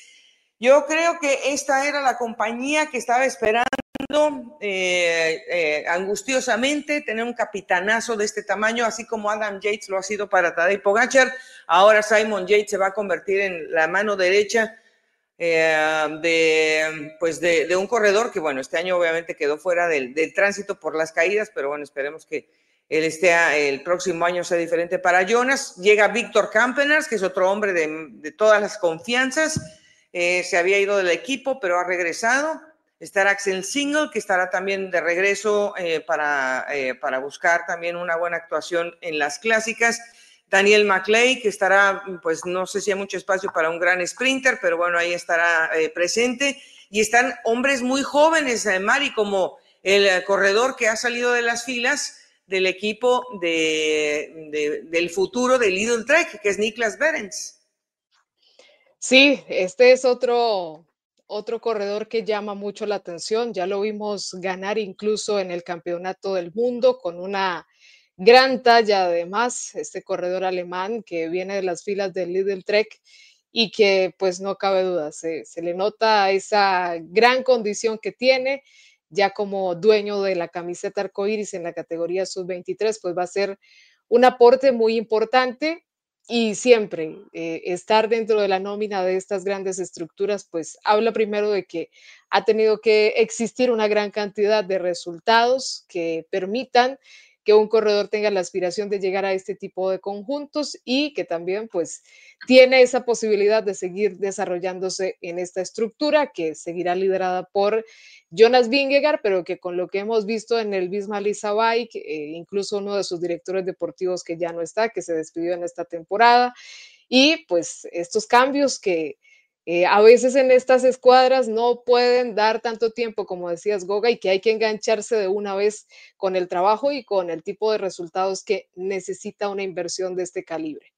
Yo creo que esta era la compañía que estaba esperando eh, eh, angustiosamente tener un capitanazo de este tamaño, así como Adam Yates lo ha sido para Tadej Pogachar. Ahora Simon Yates se va a convertir en la mano derecha eh, de, pues de, un corredor que, bueno, este año obviamente quedó fuera del, tránsito por las caídas, pero bueno, esperemos que él esté el próximo año sea diferente para Jonas. Llega Víctor Campeners, que es otro hombre de, todas las confianzas. se había ido del equipo, pero ha regresado. Estará Axel Single, que estará también de regreso eh, para, eh, para buscar también una buena actuación en las clásicas. Daniel McLeay, que estará, pues no sé si hay mucho espacio para un gran sprinter, pero bueno, ahí estará eh, presente. Y están hombres muy jóvenes, Mari, como el corredor que ha salido de las filas del equipo de, del futuro de Lidl Trek, que es Niklas Berens. Sí, este es otro otro corredor que llama mucho la atención. Ya lo vimos ganar incluso en el Campeonato del Mundo con una gran talla además, este corredor alemán que viene de las filas del Lidl Trek y que pues no cabe duda, se, le nota esa gran condición que tiene ya como dueño de la camiseta arcoíris en la categoría sub-23, pues va a ser un aporte muy importante y siempre eh, estar dentro de la nómina de estas grandes estructuras, pues habla primero de que ha tenido que existir una gran cantidad de resultados que permitan que un corredor tenga la aspiración de llegar a este tipo de conjuntos y que también pues tiene esa posibilidad de seguir desarrollándose en esta estructura que seguirá liderada por Jonas Vingegaard, pero que con lo que hemos visto en el Bismarck Bike, eh, incluso uno de sus directores deportivos que ya no está, que se despidió en esta temporada, y pues estos cambios que eh, a veces en estas escuadras no pueden dar tanto tiempo, como decías, Goga, y que hay que engancharse de una vez con el trabajo y con el tipo de resultados que necesita una inversión de este calibre.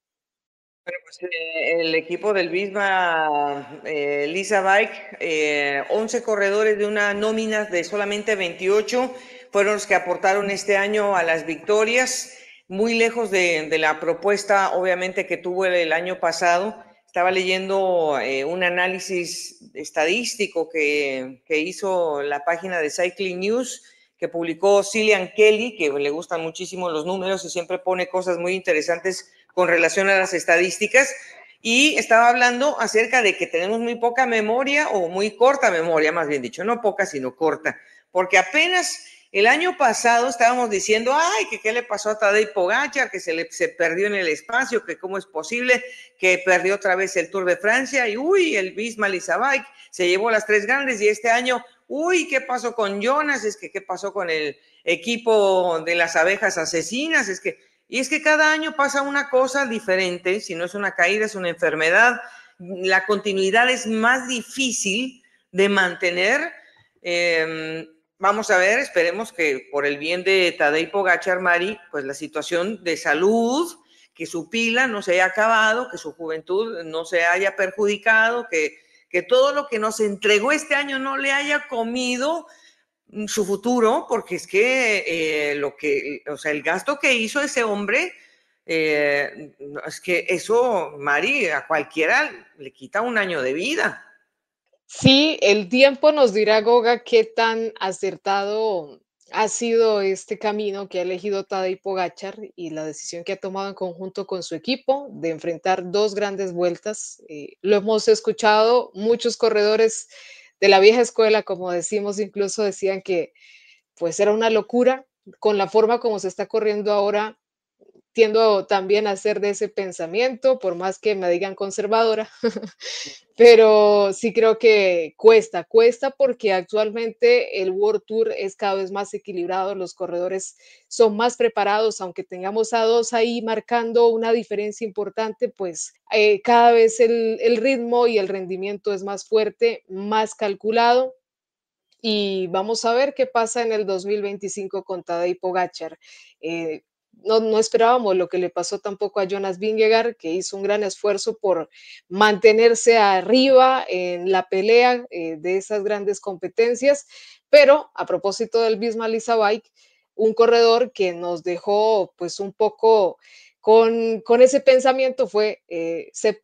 Bueno, pues eh, el equipo del Bisma eh, Lisa Bike, 11 corredores de una nómina de solamente 28 fueron los que aportaron este año a las victorias, muy lejos de la propuesta, obviamente, que tuvo el año pasado estaba leyendo eh, un análisis estadístico que, hizo la página de Cycling News, que publicó Cillian Kelly, que le gustan muchísimo los números y siempre pone cosas muy interesantes con relación a las estadísticas. Y estaba hablando acerca de que tenemos muy poca memoria o muy corta memoria, más bien dicho, no poca, sino corta, porque apenas el año pasado estábamos diciendo, ay, que qué le pasó a Tadej Pogacar, que se, le, se perdió en el espacio, que cómo es posible que perdió otra vez el Tour de Francia y uy, el Bisma Lizabike se llevó las tres grandes y este año, uy, ¿qué pasó con Jonas? Es que qué pasó con el equipo de las abejas asesinas, es que y es que cada año pasa una cosa diferente, si no es una caída, es una enfermedad. La continuidad es más difícil de mantener. Eh, Vamos a ver, esperemos que por el bien de Tadej Pogachar, Mari, pues la situación de salud, que su pila no se haya acabado, que su juventud no se haya perjudicado, que, que todo lo que nos entregó este año no le haya comido su futuro, porque es que eh, lo que, o sea, el gasto que hizo ese hombre, eh, es que eso, Mari, a cualquiera le quita un año de vida. Sí, el tiempo nos dirá, Goga, qué tan acertado ha sido este camino que ha elegido Tadej Pogachar y la decisión que ha tomado en conjunto con su equipo de enfrentar dos grandes vueltas. Eh, lo hemos escuchado, muchos corredores de la vieja escuela, como decimos, incluso decían que pues era una locura con la forma como se está corriendo ahora tiendo también a ser de ese pensamiento, por más que me digan conservadora, pero sí creo que cuesta, cuesta porque actualmente el World Tour es cada vez más equilibrado, los corredores son más preparados, aunque tengamos a dos ahí marcando una diferencia importante, pues eh, cada vez el, el ritmo y el rendimiento es más fuerte, más calculado y vamos a ver qué pasa en el 2025 con Tadej Pogachar. Eh, no, esperábamos lo que le pasó tampoco a Jonas Vingegaard, que hizo un gran esfuerzo por mantenerse arriba en la pelea eh, de esas grandes competencias. Pero a propósito del Bismarck Bike, un corredor que nos dejó pues un poco con, ese pensamiento fue eh, Sepp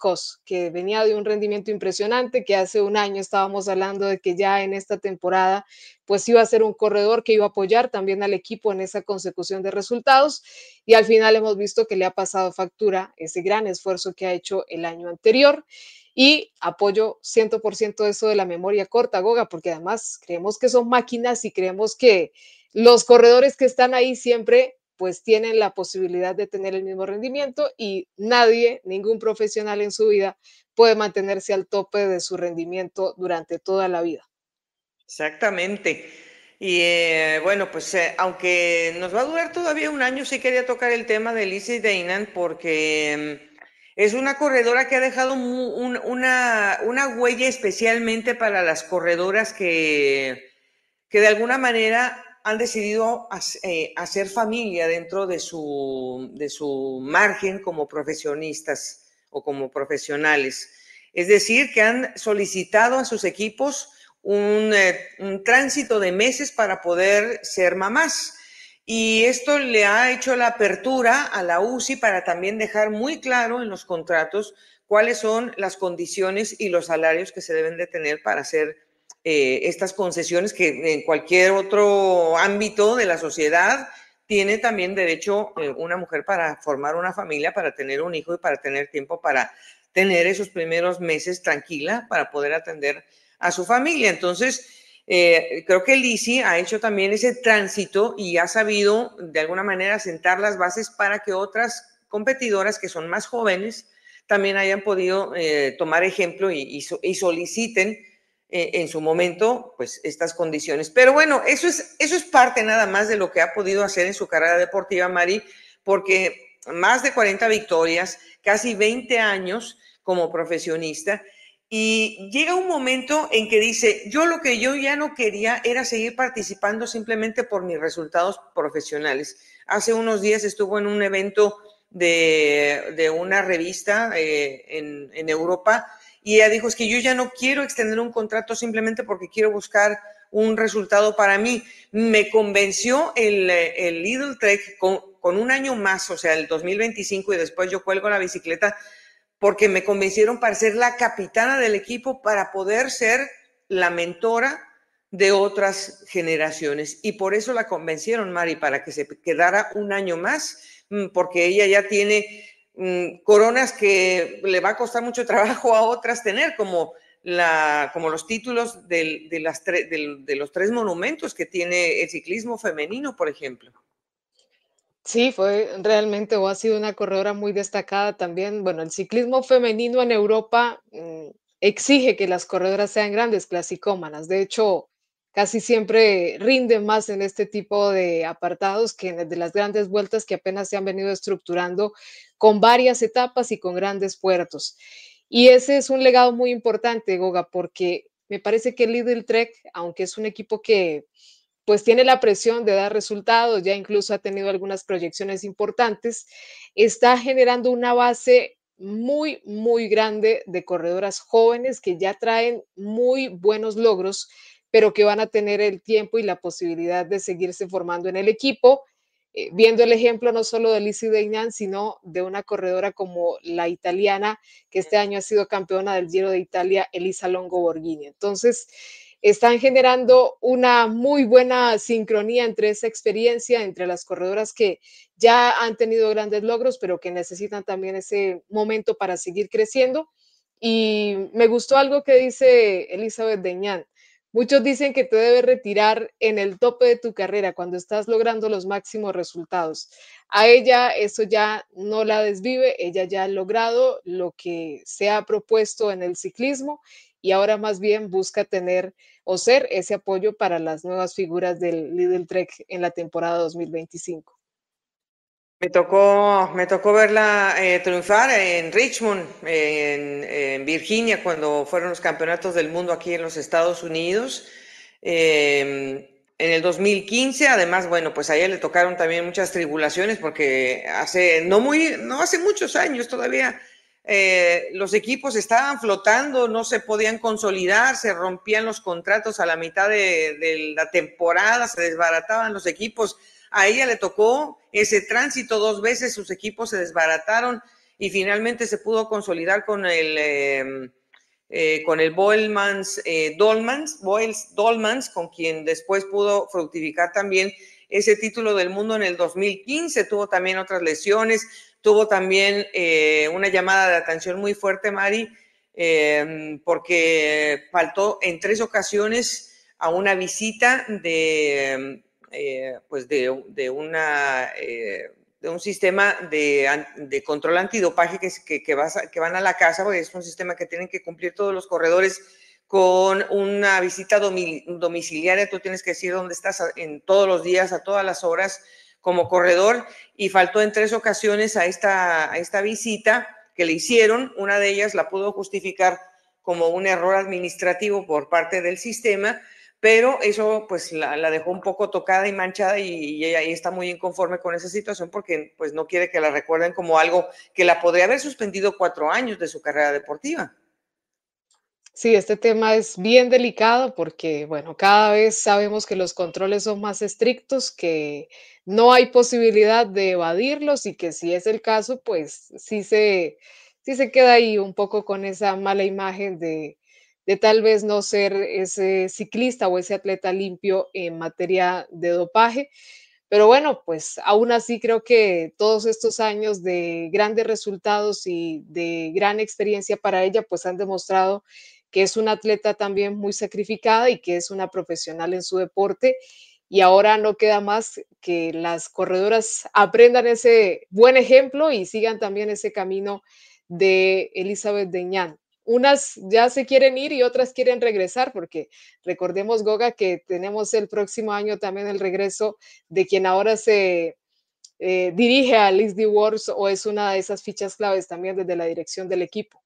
que venía de un rendimiento impresionante, que hace un año estábamos hablando de que ya en esta temporada pues iba a ser un corredor que iba a apoyar también al equipo en esa consecución de resultados y al final hemos visto que le ha pasado factura ese gran esfuerzo que ha hecho el año anterior y apoyo 100% eso de la memoria corta, Goga, porque además creemos que son máquinas y creemos que los corredores que están ahí siempre pues tienen la posibilidad de tener el mismo rendimiento y nadie, ningún profesional en su vida puede mantenerse al tope de su rendimiento durante toda la vida. Exactamente. Y eh, bueno, pues eh, aunque nos va a durar todavía un año, sí quería tocar el tema de Lizzie Deinan porque mm, es una corredora que ha dejado una, una, huella especialmente para las corredoras que, que de alguna manera han decidido eh, hacer familia dentro de su, de su margen como profesionistas o como profesionales. Es decir, que han solicitado a sus equipos un, eh, un, tránsito de meses para poder ser mamás. Y esto le ha hecho la apertura a la UCI para también dejar muy claro en los contratos cuáles son las condiciones y los salarios que se deben de tener para ser eh, estas concesiones que en cualquier otro ámbito de la sociedad tiene también derecho eh, una mujer para formar una familia, para tener un hijo y para tener tiempo para tener esos primeros meses tranquila para poder atender a su familia. Entonces, eh, creo que Lisi ha hecho también ese tránsito y ha sabido de alguna manera sentar las bases para que otras competidoras que son más jóvenes también hayan podido tomar ejemplo y soliciten eh, en su momento, pues estas condiciones. Pero bueno, eso es, eso es parte nada más de lo que ha podido hacer en su carrera deportiva, Mari, porque más de 40 victorias, casi 20 años como profesionista, y llega un momento en que dice, yo lo que yo ya no quería era seguir participando simplemente por mis resultados profesionales. Hace unos días estuvo en un evento de, una revista eh, en, en Europa y ella dijo, es que yo ya no quiero extender un contrato simplemente porque quiero buscar un resultado para mí. Me convenció el, el Lidl Trek con, con, un año más, o sea, el 2025 y después yo cuelgo la bicicleta porque me convencieron para ser la capitana del equipo, para poder ser la mentora de otras generaciones. Y por eso la convencieron, Mari, para que se quedara un año más, mm, porque ella ya tiene Mm, coronas que le va a costar mucho trabajo a otras tener, como, la, como los títulos de, los tres monumentos que tiene el ciclismo femenino, por ejemplo. Sí, fue realmente o ha sido una corredora muy destacada también. Bueno, el ciclismo femenino en Europa mm, exige que las corredoras sean grandes clasicómanas. De hecho, casi siempre rinden más en este tipo de apartados que en de las grandes vueltas que apenas se han venido estructurando con varias etapas y con grandes puertos. Y ese es un legado muy importante, Goga, porque me parece que el Lidl Trek, aunque es un equipo que pues tiene la presión de dar resultados, ya incluso ha tenido algunas proyecciones importantes, está generando una base muy, muy grande de corredoras jóvenes que ya traen muy buenos logros pero que van a tener el tiempo y la posibilidad de seguirse formando en el equipo, eh, viendo el ejemplo no solo de Lizzie Deignan, sino de una corredora como la italiana, que este año ha sido campeona del Giro de Italia, Elisa Longo Borghini. Entonces, están generando una muy buena sincronía entre esa experiencia, entre las corredoras que ya han tenido grandes logros, pero que necesitan también ese momento para seguir creciendo. Y me gustó algo que dice Elizabeth Deñán Muchos dicen que te debes retirar en el tope de tu carrera cuando estás logrando los máximos resultados. A ella eso ya no la desvive, ella ya ha logrado lo que se ha propuesto en el ciclismo y ahora más bien busca tener o ser ese apoyo para las nuevas figuras del Lidl Trek en la temporada 2025. Me tocó, me tocó verla eh, triunfar en Richmond, en, Virginia, cuando fueron los campeonatos del mundo aquí en los Estados Unidos. Em, en el 2015, además, bueno, pues a ella le tocaron también muchas tribulaciones porque hace, no muy, no hace muchos años todavía, eh, los equipos estaban flotando, no se podían consolidar, se rompían los contratos a la mitad de, de la temporada, se desbarataban los equipos a ella le tocó ese tránsito dos veces, sus equipos se desbarataron y finalmente se pudo consolidar con el, em, eh, con el Boelmans, eh, Dolmans, Dolmans, con quien después pudo fructificar también ese título del mundo en el 2015. Tuvo también otras lesiones, tuvo también eh, una llamada de atención muy fuerte, Mari, em, porque faltó en tres ocasiones a una visita de em, eh, pues de, una, eh, de un sistema de, control antidopaje que, que, que, van a la casa, porque es un sistema que tienen que cumplir todos los corredores con una visita domiciliaria, tú tienes que decir dónde estás en todos los días, a todas las horas como corredor, y faltó en tres ocasiones a esta, a esta visita que le hicieron, una de ellas la pudo justificar como un error administrativo por parte del sistema, pero eso pues la, dejó un poco tocada y manchada y, ella ahí está muy inconforme con esa situación porque pues no quiere que la recuerden como algo que la podría haber suspendido cuatro años de su carrera deportiva. Sí, este tema es bien delicado porque, bueno, cada vez sabemos que los controles son más estrictos, que no hay posibilidad de evadirlos y que si es el caso, pues sí se, sí se queda ahí un poco con esa mala imagen de, de tal vez no ser ese ciclista o ese atleta limpio en materia de dopaje. Pero bueno, pues aún así creo que todos estos años de grandes resultados y de gran experiencia para ella, pues han demostrado que es una atleta también muy sacrificada y que es una profesional en su deporte. Y ahora no queda más que las corredoras aprendan ese buen ejemplo y sigan también ese camino de Elizabeth Deñán unas ya se quieren ir y otras quieren regresar, porque recordemos, Goga, que tenemos el próximo año también el regreso de quien ahora se eh, dirige a Liz. Wars o es una de esas fichas claves también desde la dirección del equipo.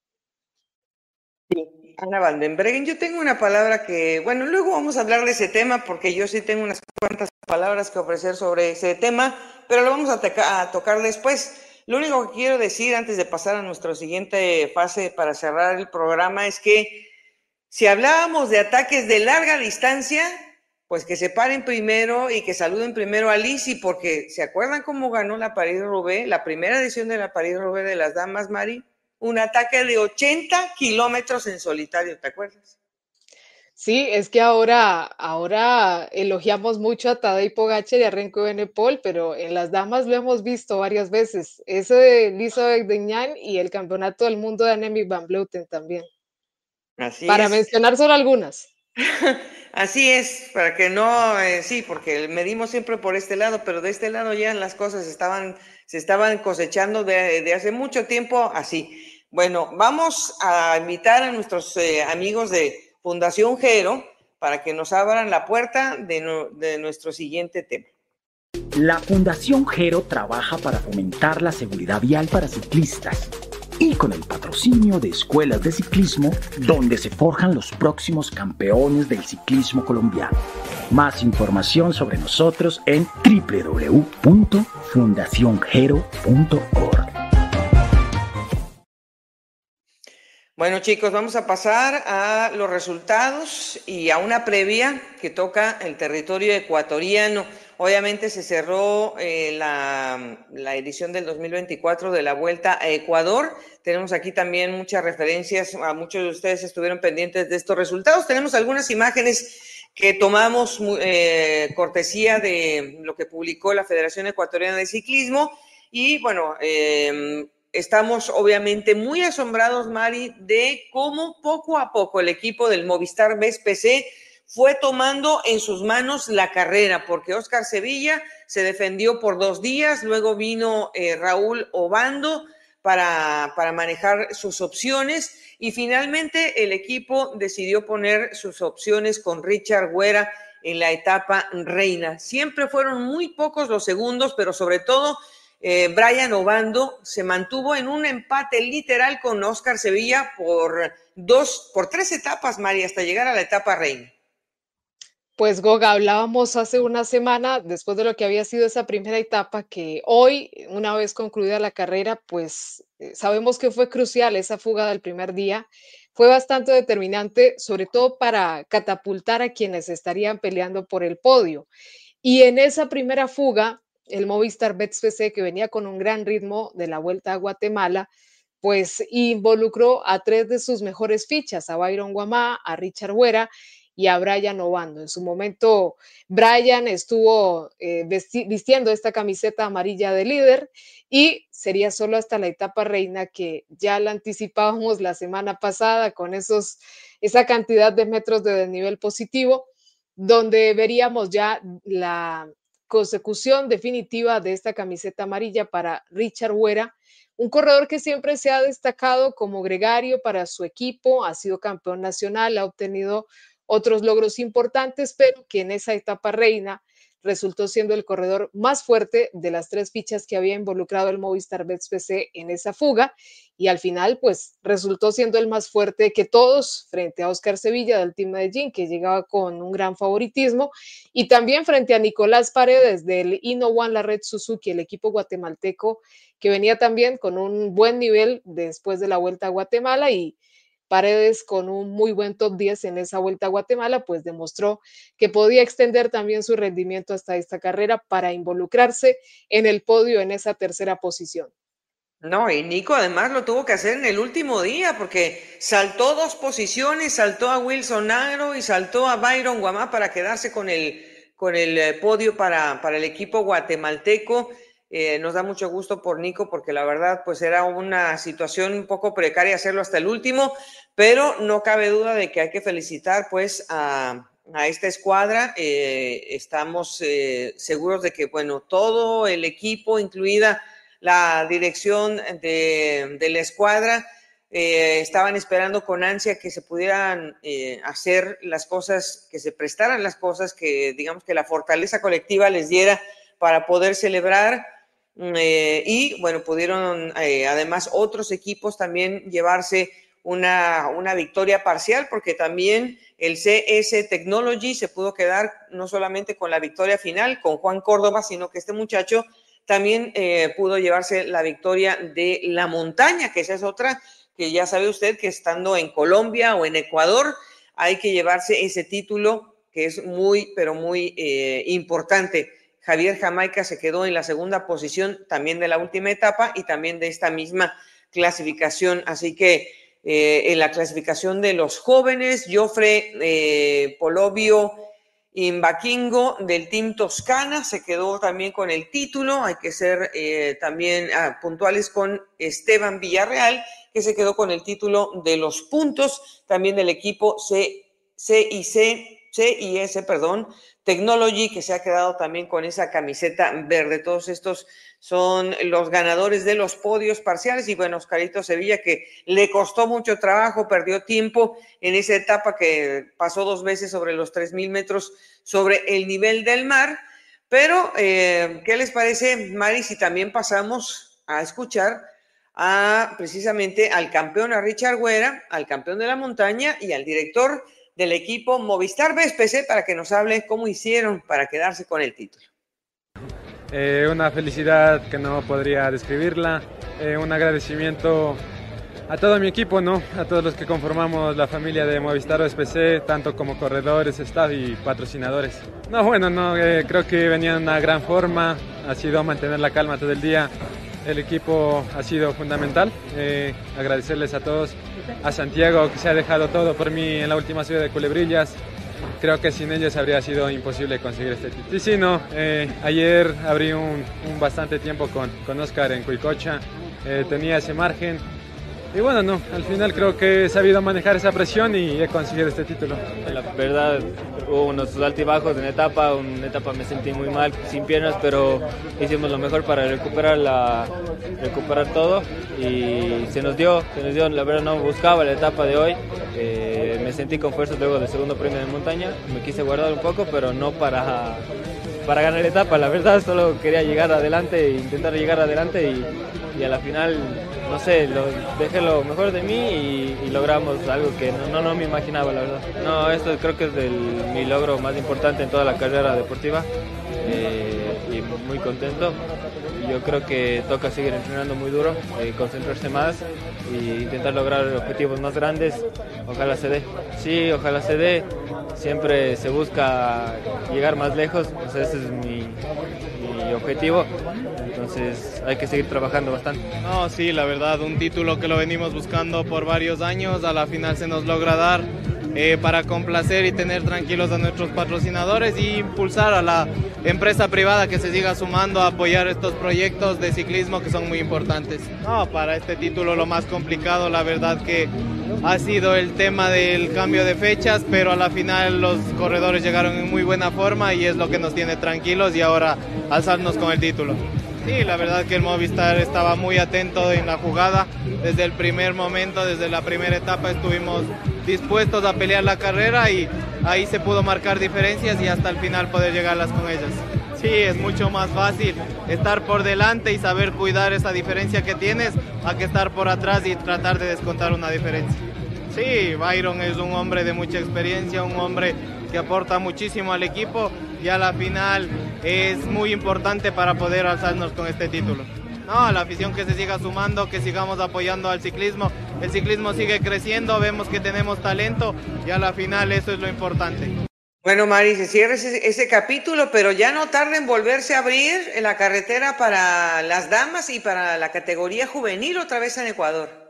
Ana Vandenbregen, yo tengo una palabra que, bueno, luego vamos a hablar de ese tema porque yo sí tengo unas cuantas palabras que ofrecer sobre ese tema, pero lo vamos a tocar después. Lo único que quiero decir antes de pasar a nuestra siguiente fase para cerrar el programa es que si hablábamos de ataques de larga distancia, pues que se paren primero y que saluden primero a Lisi, porque ¿se acuerdan cómo ganó la París-Roubaix, la primera edición de la París-Roubaix de las damas, Mari? Un ataque de 80 kilómetros en solitario, ¿te acuerdas? Sí, es que ahora, ahora elogiamos mucho a Tadej Pogacar y a Renko Benepol, pero en las damas lo hemos visto varias veces. Ese de Elizabeth Deñán y el campeonato del mundo de Annemiek van Vleuten también. Así para mencionar solo algunas. Así es, para que no, eh, sí, porque medimos siempre por este lado, pero de este lado ya las cosas estaban, se estaban cosechando de, hace mucho tiempo así. Bueno, vamos a invitar a nuestros eh, amigos de Fundación Gero para que nos abran la puerta de, nuestro siguiente tema. La Fundación Gero trabaja para fomentar la seguridad vial para ciclistas y con el patrocinio de escuelas de ciclismo donde se forjan los próximos campeones del ciclismo colombiano. Más información sobre nosotros en www.fundaciongero.org. Bueno chicos, vamos a pasar a los resultados y a una previa que toca el territorio ecuatoriano. Obviamente se cerró eh, la, edición del 2024 de la Vuelta a Ecuador. Tenemos aquí también muchas referencias, a muchos de ustedes estuvieron pendientes de estos resultados. Tenemos algunas imágenes que tomamos eh, cortesía de lo que publicó la Federación Ecuatoriana de Ciclismo y bueno, eh, estamos obviamente muy asombrados, Mari, de cómo poco a poco el equipo del Movistar BSPC fue tomando en sus manos la carrera, porque Oscar Sevilla se defendió por dos días, luego vino eh, Raúl Obando para, para manejar sus opciones y finalmente el equipo decidió poner sus opciones con Richard Güera en la etapa reina. Siempre fueron muy pocos los segundos, pero sobre todo eh, Brian Obando se mantuvo en un empate literal con Oscar Sevilla por dos, por tres etapas, María, hasta llegar a la etapa reina. Pues Goga, hablábamos hace una semana, después de lo que había sido esa primera etapa, que hoy, una vez concluida la carrera, pues eh, sabemos que fue crucial esa fuga del primer día fue bastante determinante, sobre todo para catapultar a quienes estarían peleando por el podio. Y en esa primera fuga, el Movistar Bets PC, que venía con un gran ritmo de la vuelta a Guatemala, pues involucró a tres de sus mejores fichas, a Byron Guamá, a Richard Huera y a Brian Obando. En su momento, Brian estuvo eh, vistiendo esta camiseta amarilla de líder y sería solo hasta la etapa reina que ya la anticipábamos la semana pasada con esos, esa cantidad de metros de desnivel positivo, donde veríamos ya la consecución definitiva de esta camiseta amarilla para Richard Huera, un corredor que siempre se ha destacado como gregario para su equipo, ha sido campeón nacional, ha obtenido otros logros importantes, pero que en esa etapa reina resultó siendo el corredor más fuerte de las tres fichas que había involucrado el Movistar Bets PC en esa fuga y al final pues resultó siendo el más fuerte que todos frente a Oscar Sevilla del Team Medellín que llegaba con un gran favoritismo y también frente a Nicolás Paredes del Inno One La Red Suzuki, el equipo guatemalteco que venía también con un buen nivel después de la vuelta a Guatemala y Paredes con un muy buen top 10 en esa vuelta a Guatemala, pues demostró que podía extender también su rendimiento hasta esta carrera para involucrarse en el podio en esa tercera posición. No, y Nico además lo tuvo que hacer en el último día porque saltó dos posiciones, saltó a Wilson Agro y saltó a Byron Guamá para quedarse con el, con el eh, podio para, para el equipo guatemalteco. Eh, nos da mucho gusto por Nico porque la verdad pues era una situación un poco precaria hacerlo hasta el último, pero no cabe duda de que hay que felicitar pues a, esta escuadra. Eh, estamos eh, seguros de que bueno, todo el equipo, incluida la dirección de, la escuadra, estaban esperando con ansia que se pudieran hacer las cosas, que se prestaran las cosas, que digamos que la fortaleza colectiva les diera para poder celebrar eh, y bueno, pudieron eh, además otros equipos también llevarse una, una, victoria parcial, porque también el CS Technology se pudo quedar no solamente con la victoria final con Juan Córdoba, sino que este muchacho también eh, pudo llevarse la victoria de la montaña, que esa es otra que ya sabe usted que estando en Colombia o en Ecuador hay que llevarse ese título que es muy, pero muy importante. Javier Jamaica se quedó en la segunda posición también de la última etapa y también de esta misma clasificación. Así que eh, en la clasificación de los jóvenes, Jofre eh, Polovio Imbaquingo del Team Toscana se quedó también con el título. Hay que ser eh, también ah, puntuales con Esteban Villarreal, que se quedó con el título de los puntos, también del equipo C, CIC, CIS, perdón, Technology, que se ha quedado también con esa camiseta verde. Todos estos son los ganadores de los podios parciales. Y bueno, Oscarito Sevilla, que le costó mucho trabajo, perdió tiempo en esa etapa que pasó dos veces sobre los 3.000 metros sobre el nivel del mar. Pero, eh, ¿qué les parece, Mari, si también pasamos a escuchar a precisamente al campeón, a Richard Güera, al campeón de la montaña y al director del equipo Movistar BSPC para que nos hable cómo hicieron para quedarse con el título. Eh, una felicidad que no podría describirla, eh, un agradecimiento a todo mi equipo, ¿no? a todos los que conformamos la familia de Movistar BSPC, tanto como corredores, staff y patrocinadores. No, bueno, no, eh, creo que venía en una gran forma, ha sido mantener la calma todo el día, el equipo ha sido fundamental. Eh, agradecerles a todos, a Santiago que se ha dejado todo por mí en la última ciudad de Culebrillas. Creo que sin ellos habría sido imposible conseguir este título. Sí, sí, no. Eh, ayer abrí un, bastante tiempo con, con Oscar en Cuicocha. Eh, tenía ese margen. Y bueno, no, al final creo que he sabido manejar esa presión y he conseguido este título. La verdad, hubo unos altibajos en etapa, una etapa me sentí muy mal, sin piernas, pero hicimos lo mejor para recuperar, la, recuperar todo y se nos dio, se nos dio, la verdad no buscaba la etapa de hoy, eh, me sentí con fuerza luego del segundo premio de montaña, me quise guardar un poco, pero no para para ganar etapa, la verdad. Solo quería llegar adelante, intentar llegar adelante y, y a la final no sé, lo, dejé lo mejor de mí y, logramos algo que no, no, me imaginaba, la verdad. No, esto creo que es mi logro más importante en toda la carrera deportiva eh, y muy contento. Yo creo que toca seguir entrenando muy duro, eh, concentrarse más e intentar lograr objetivos más grandes. Ojalá se dé. Sí, ojalá se dé. Siempre se busca llegar más lejos, ese es mi objetivo. Entonces hay que seguir trabajando bastante. No, sí, la verdad, un título que lo venimos buscando por varios años, a la final se nos logra dar. Eh, para complacer y tener tranquilos a nuestros patrocinadores y impulsar a la empresa privada que se siga sumando a apoyar estos proyectos de ciclismo que son muy importantes. No, para este título lo más complicado, la verdad que ha sido el tema del cambio de fechas, pero a la final los corredores llegaron en muy buena forma y es lo que nos tiene tranquilos y ahora alzarnos con el título. Sí, la verdad que el Movistar estaba muy atento en la jugada. Desde el primer momento, desde la primera etapa estuvimos dispuestos a pelear la carrera y ahí se pudo marcar diferencias y hasta el final poder llegarlas con ellas. Sí, es mucho más fácil estar por delante y saber cuidar esa diferencia que tienes a que estar por atrás y tratar de descontar una diferencia. Sí, Byron es un hombre de mucha experiencia, un hombre que aporta muchísimo al equipo y a la final es muy importante para poder alzarnos con este título. No, la afición que se siga sumando, que sigamos apoyando al ciclismo. El ciclismo sigue creciendo, vemos que tenemos talento y a la final eso es lo importante. Bueno, Mari, se cierra ese, ese, capítulo, pero ya no tarda en volverse a abrir la carretera para las damas y para la categoría juvenil otra vez en Ecuador.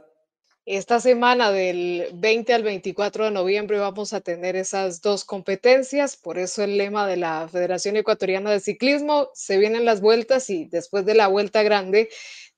Esta semana del 20 al 24 de noviembre vamos a tener esas dos competencias, por eso el lema de la Federación Ecuatoriana de Ciclismo, se vienen las vueltas y después de la vuelta grande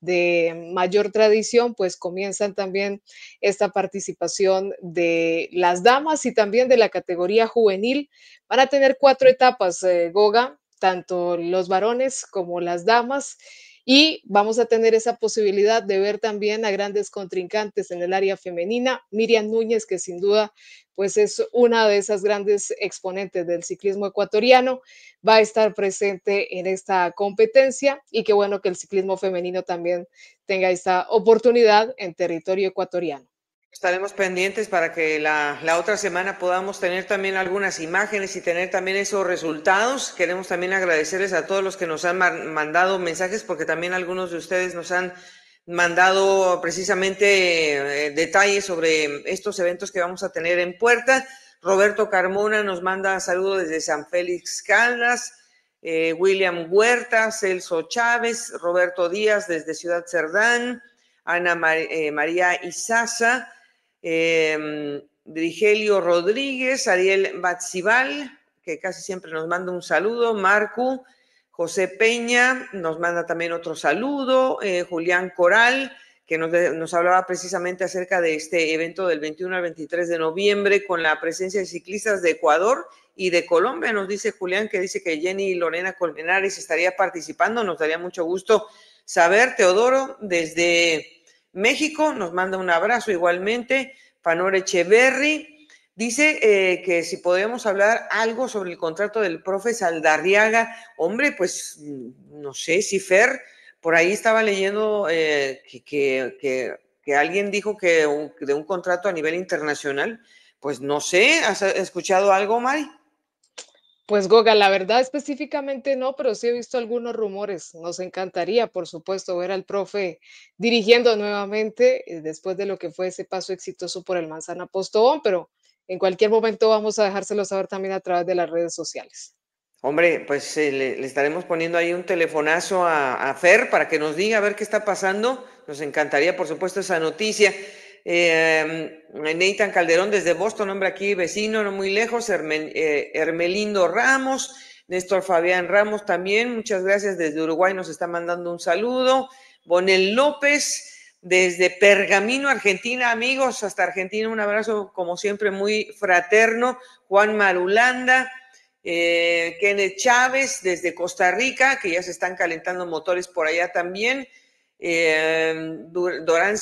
de mayor tradición, pues comienzan también esta participación de las damas y también de la categoría juvenil. Van a tener cuatro etapas, eh, Goga, tanto los varones como las damas y vamos a tener esa posibilidad de ver también a grandes contrincantes en el área femenina. Miriam Núñez, que sin duda pues es una de esas grandes exponentes del ciclismo ecuatoriano, va a estar presente en esta competencia y qué bueno que el ciclismo femenino también tenga esta oportunidad en territorio ecuatoriano. Estaremos pendientes para que la, la, otra semana podamos tener también algunas imágenes y tener también esos resultados. Queremos también agradecerles a todos los que nos han mandado mensajes porque también algunos de ustedes nos han mandado precisamente eh, detalles sobre estos eventos que vamos a tener en puerta. Roberto Carmona nos manda saludos desde San Félix Caldas. Eh, William Huerta, Celso Chávez, Roberto Díaz desde Ciudad Cerdán, Ana eh, María Isaza, eh, Rodríguez, Ariel Batzibal, que casi siempre nos manda un saludo, Marco, José Peña nos manda también otro saludo, eh, Julián Coral, que nos, nos, hablaba precisamente acerca de este evento del 21 al 23 de noviembre con la presencia de ciclistas de Ecuador y de Colombia. Nos dice Julián que dice que Jenny y Lorena Colmenares estaría participando. Nos daría mucho gusto saber. Teodoro, desde México nos manda un abrazo igualmente. Panor Echeverry dice eh, que si podemos hablar algo sobre el contrato del profe Saldarriaga. Hombre, pues no sé si Fer, por ahí estaba leyendo eh, que, que, alguien dijo que de un contrato a nivel internacional. Pues no sé, ¿has escuchado algo, Mari? Pues Goga, la verdad específicamente no, pero sí he visto algunos rumores. Nos encantaría, por supuesto, ver al profe dirigiendo nuevamente eh, después de lo que fue ese paso exitoso por el Manzana Postobón, pero en cualquier momento vamos a dejárselo saber también a través de las redes sociales. Hombre, pues eh, le, estaremos poniendo ahí un telefonazo a, a Fer para que nos diga a ver qué está pasando. Nos encantaría, por supuesto, esa noticia. Eh, Nathan Calderón desde Boston, hombre aquí vecino, no muy lejos. Eh, Hermelindo Ramos, Néstor Fabián Ramos también, muchas gracias desde Uruguay, nos está mandando un saludo. Bonel López, desde Pergamino, Argentina, amigos, hasta Argentina, un abrazo como siempre muy fraterno. Juan Marulanda, eh, Kenneth Chávez desde Costa Rica, que ya se están calentando motores por allá también. Eh,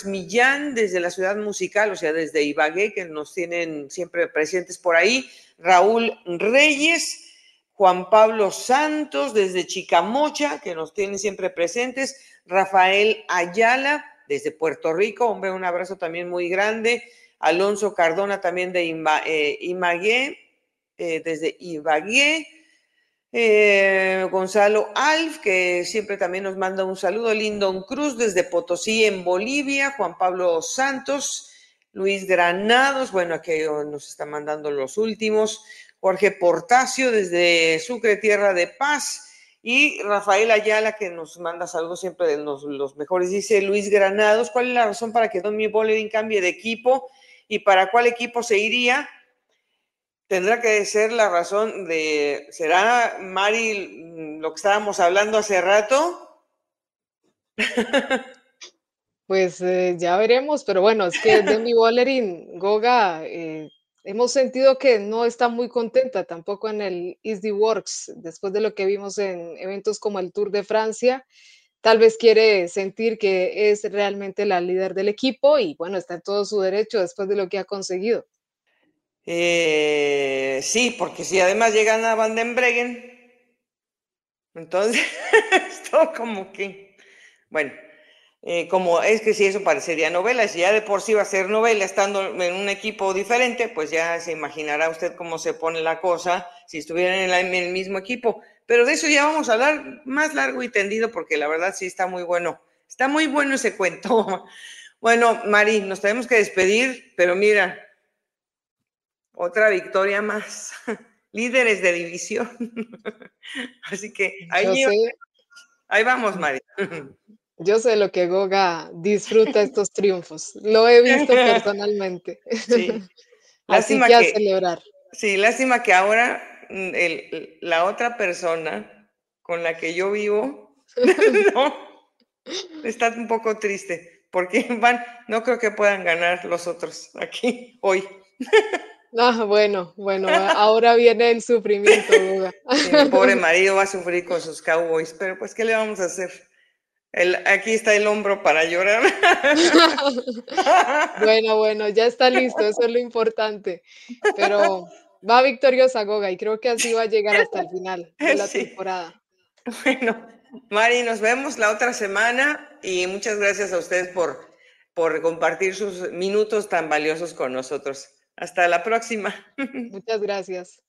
Millán desde la ciudad musical, o sea, desde Ibagué, que nos tienen siempre presentes por ahí. Raúl Reyes, Juan Pablo Santos desde Chicamocha, que nos tienen siempre presentes. Rafael Ayala desde Puerto Rico, hombre, un abrazo también muy grande. Alonso Cardona también de eh, Imagué, eh, desde Ibagué. Eh, Gonzalo Alf, que siempre también nos manda un saludo. Lindon Cruz desde Potosí, en Bolivia. Juan Pablo Santos, Luis Granados, bueno, aquí nos están mandando los últimos. Jorge Portacio desde Sucre, Tierra de Paz. Y Rafael Ayala, que nos manda saludos siempre de los, mejores, dice Luis Granados, ¿cuál es la razón para que Don Mi Bolerín cambie de equipo y para cuál equipo se iría? Tendrá que ser la razón de, ¿será Mari lo que estábamos hablando hace rato? Pues eh, ya veremos, pero bueno, es que Demi Bolerín, Goga, eh, hemos sentido que no está muy contenta tampoco en el Easy Works, después de lo que vimos en eventos como el Tour de Francia. Tal vez quiere sentir que es realmente la líder del equipo y bueno, está en todo su derecho después de lo que ha conseguido. Eh, sí, porque si además llegan a Van den Breggen, entonces esto como que, bueno, eh, como es que si eso parecería novela, si ya de por sí va a ser novela estando en un equipo diferente, pues ya se imaginará usted cómo se pone la cosa si estuvieran en, el mismo equipo. Pero de eso ya vamos a hablar más largo y tendido porque la verdad sí está muy bueno. Está muy bueno ese cuento. Bueno, Mari, nos tenemos que despedir, pero mira, otra victoria más. Líderes de división. Así que ahí, ahí vamos, Mari. Yo sé lo que Goga disfruta estos triunfos. Lo he visto personalmente. Sí. Así que, a celebrar. Sí, lástima que ahora mm, la otra persona con la que yo vivo no, está un poco triste porque van, no creo que puedan ganar los otros aquí hoy. Ah, bueno, bueno, ahora viene el sufrimiento, Goga. el pobre marido va a sufrir con sus cowboys, pero pues, ¿qué le vamos a hacer? aquí está el hombro para llorar. bueno, bueno, ya está listo, eso es lo importante. Pero va victoriosa Goga y creo que así va a llegar hasta el final de la temporada. Bueno, Mari, nos vemos la otra semana y muchas gracias a ustedes por, por compartir sus minutos tan valiosos con nosotros. Hasta la próxima. Muchas gracias.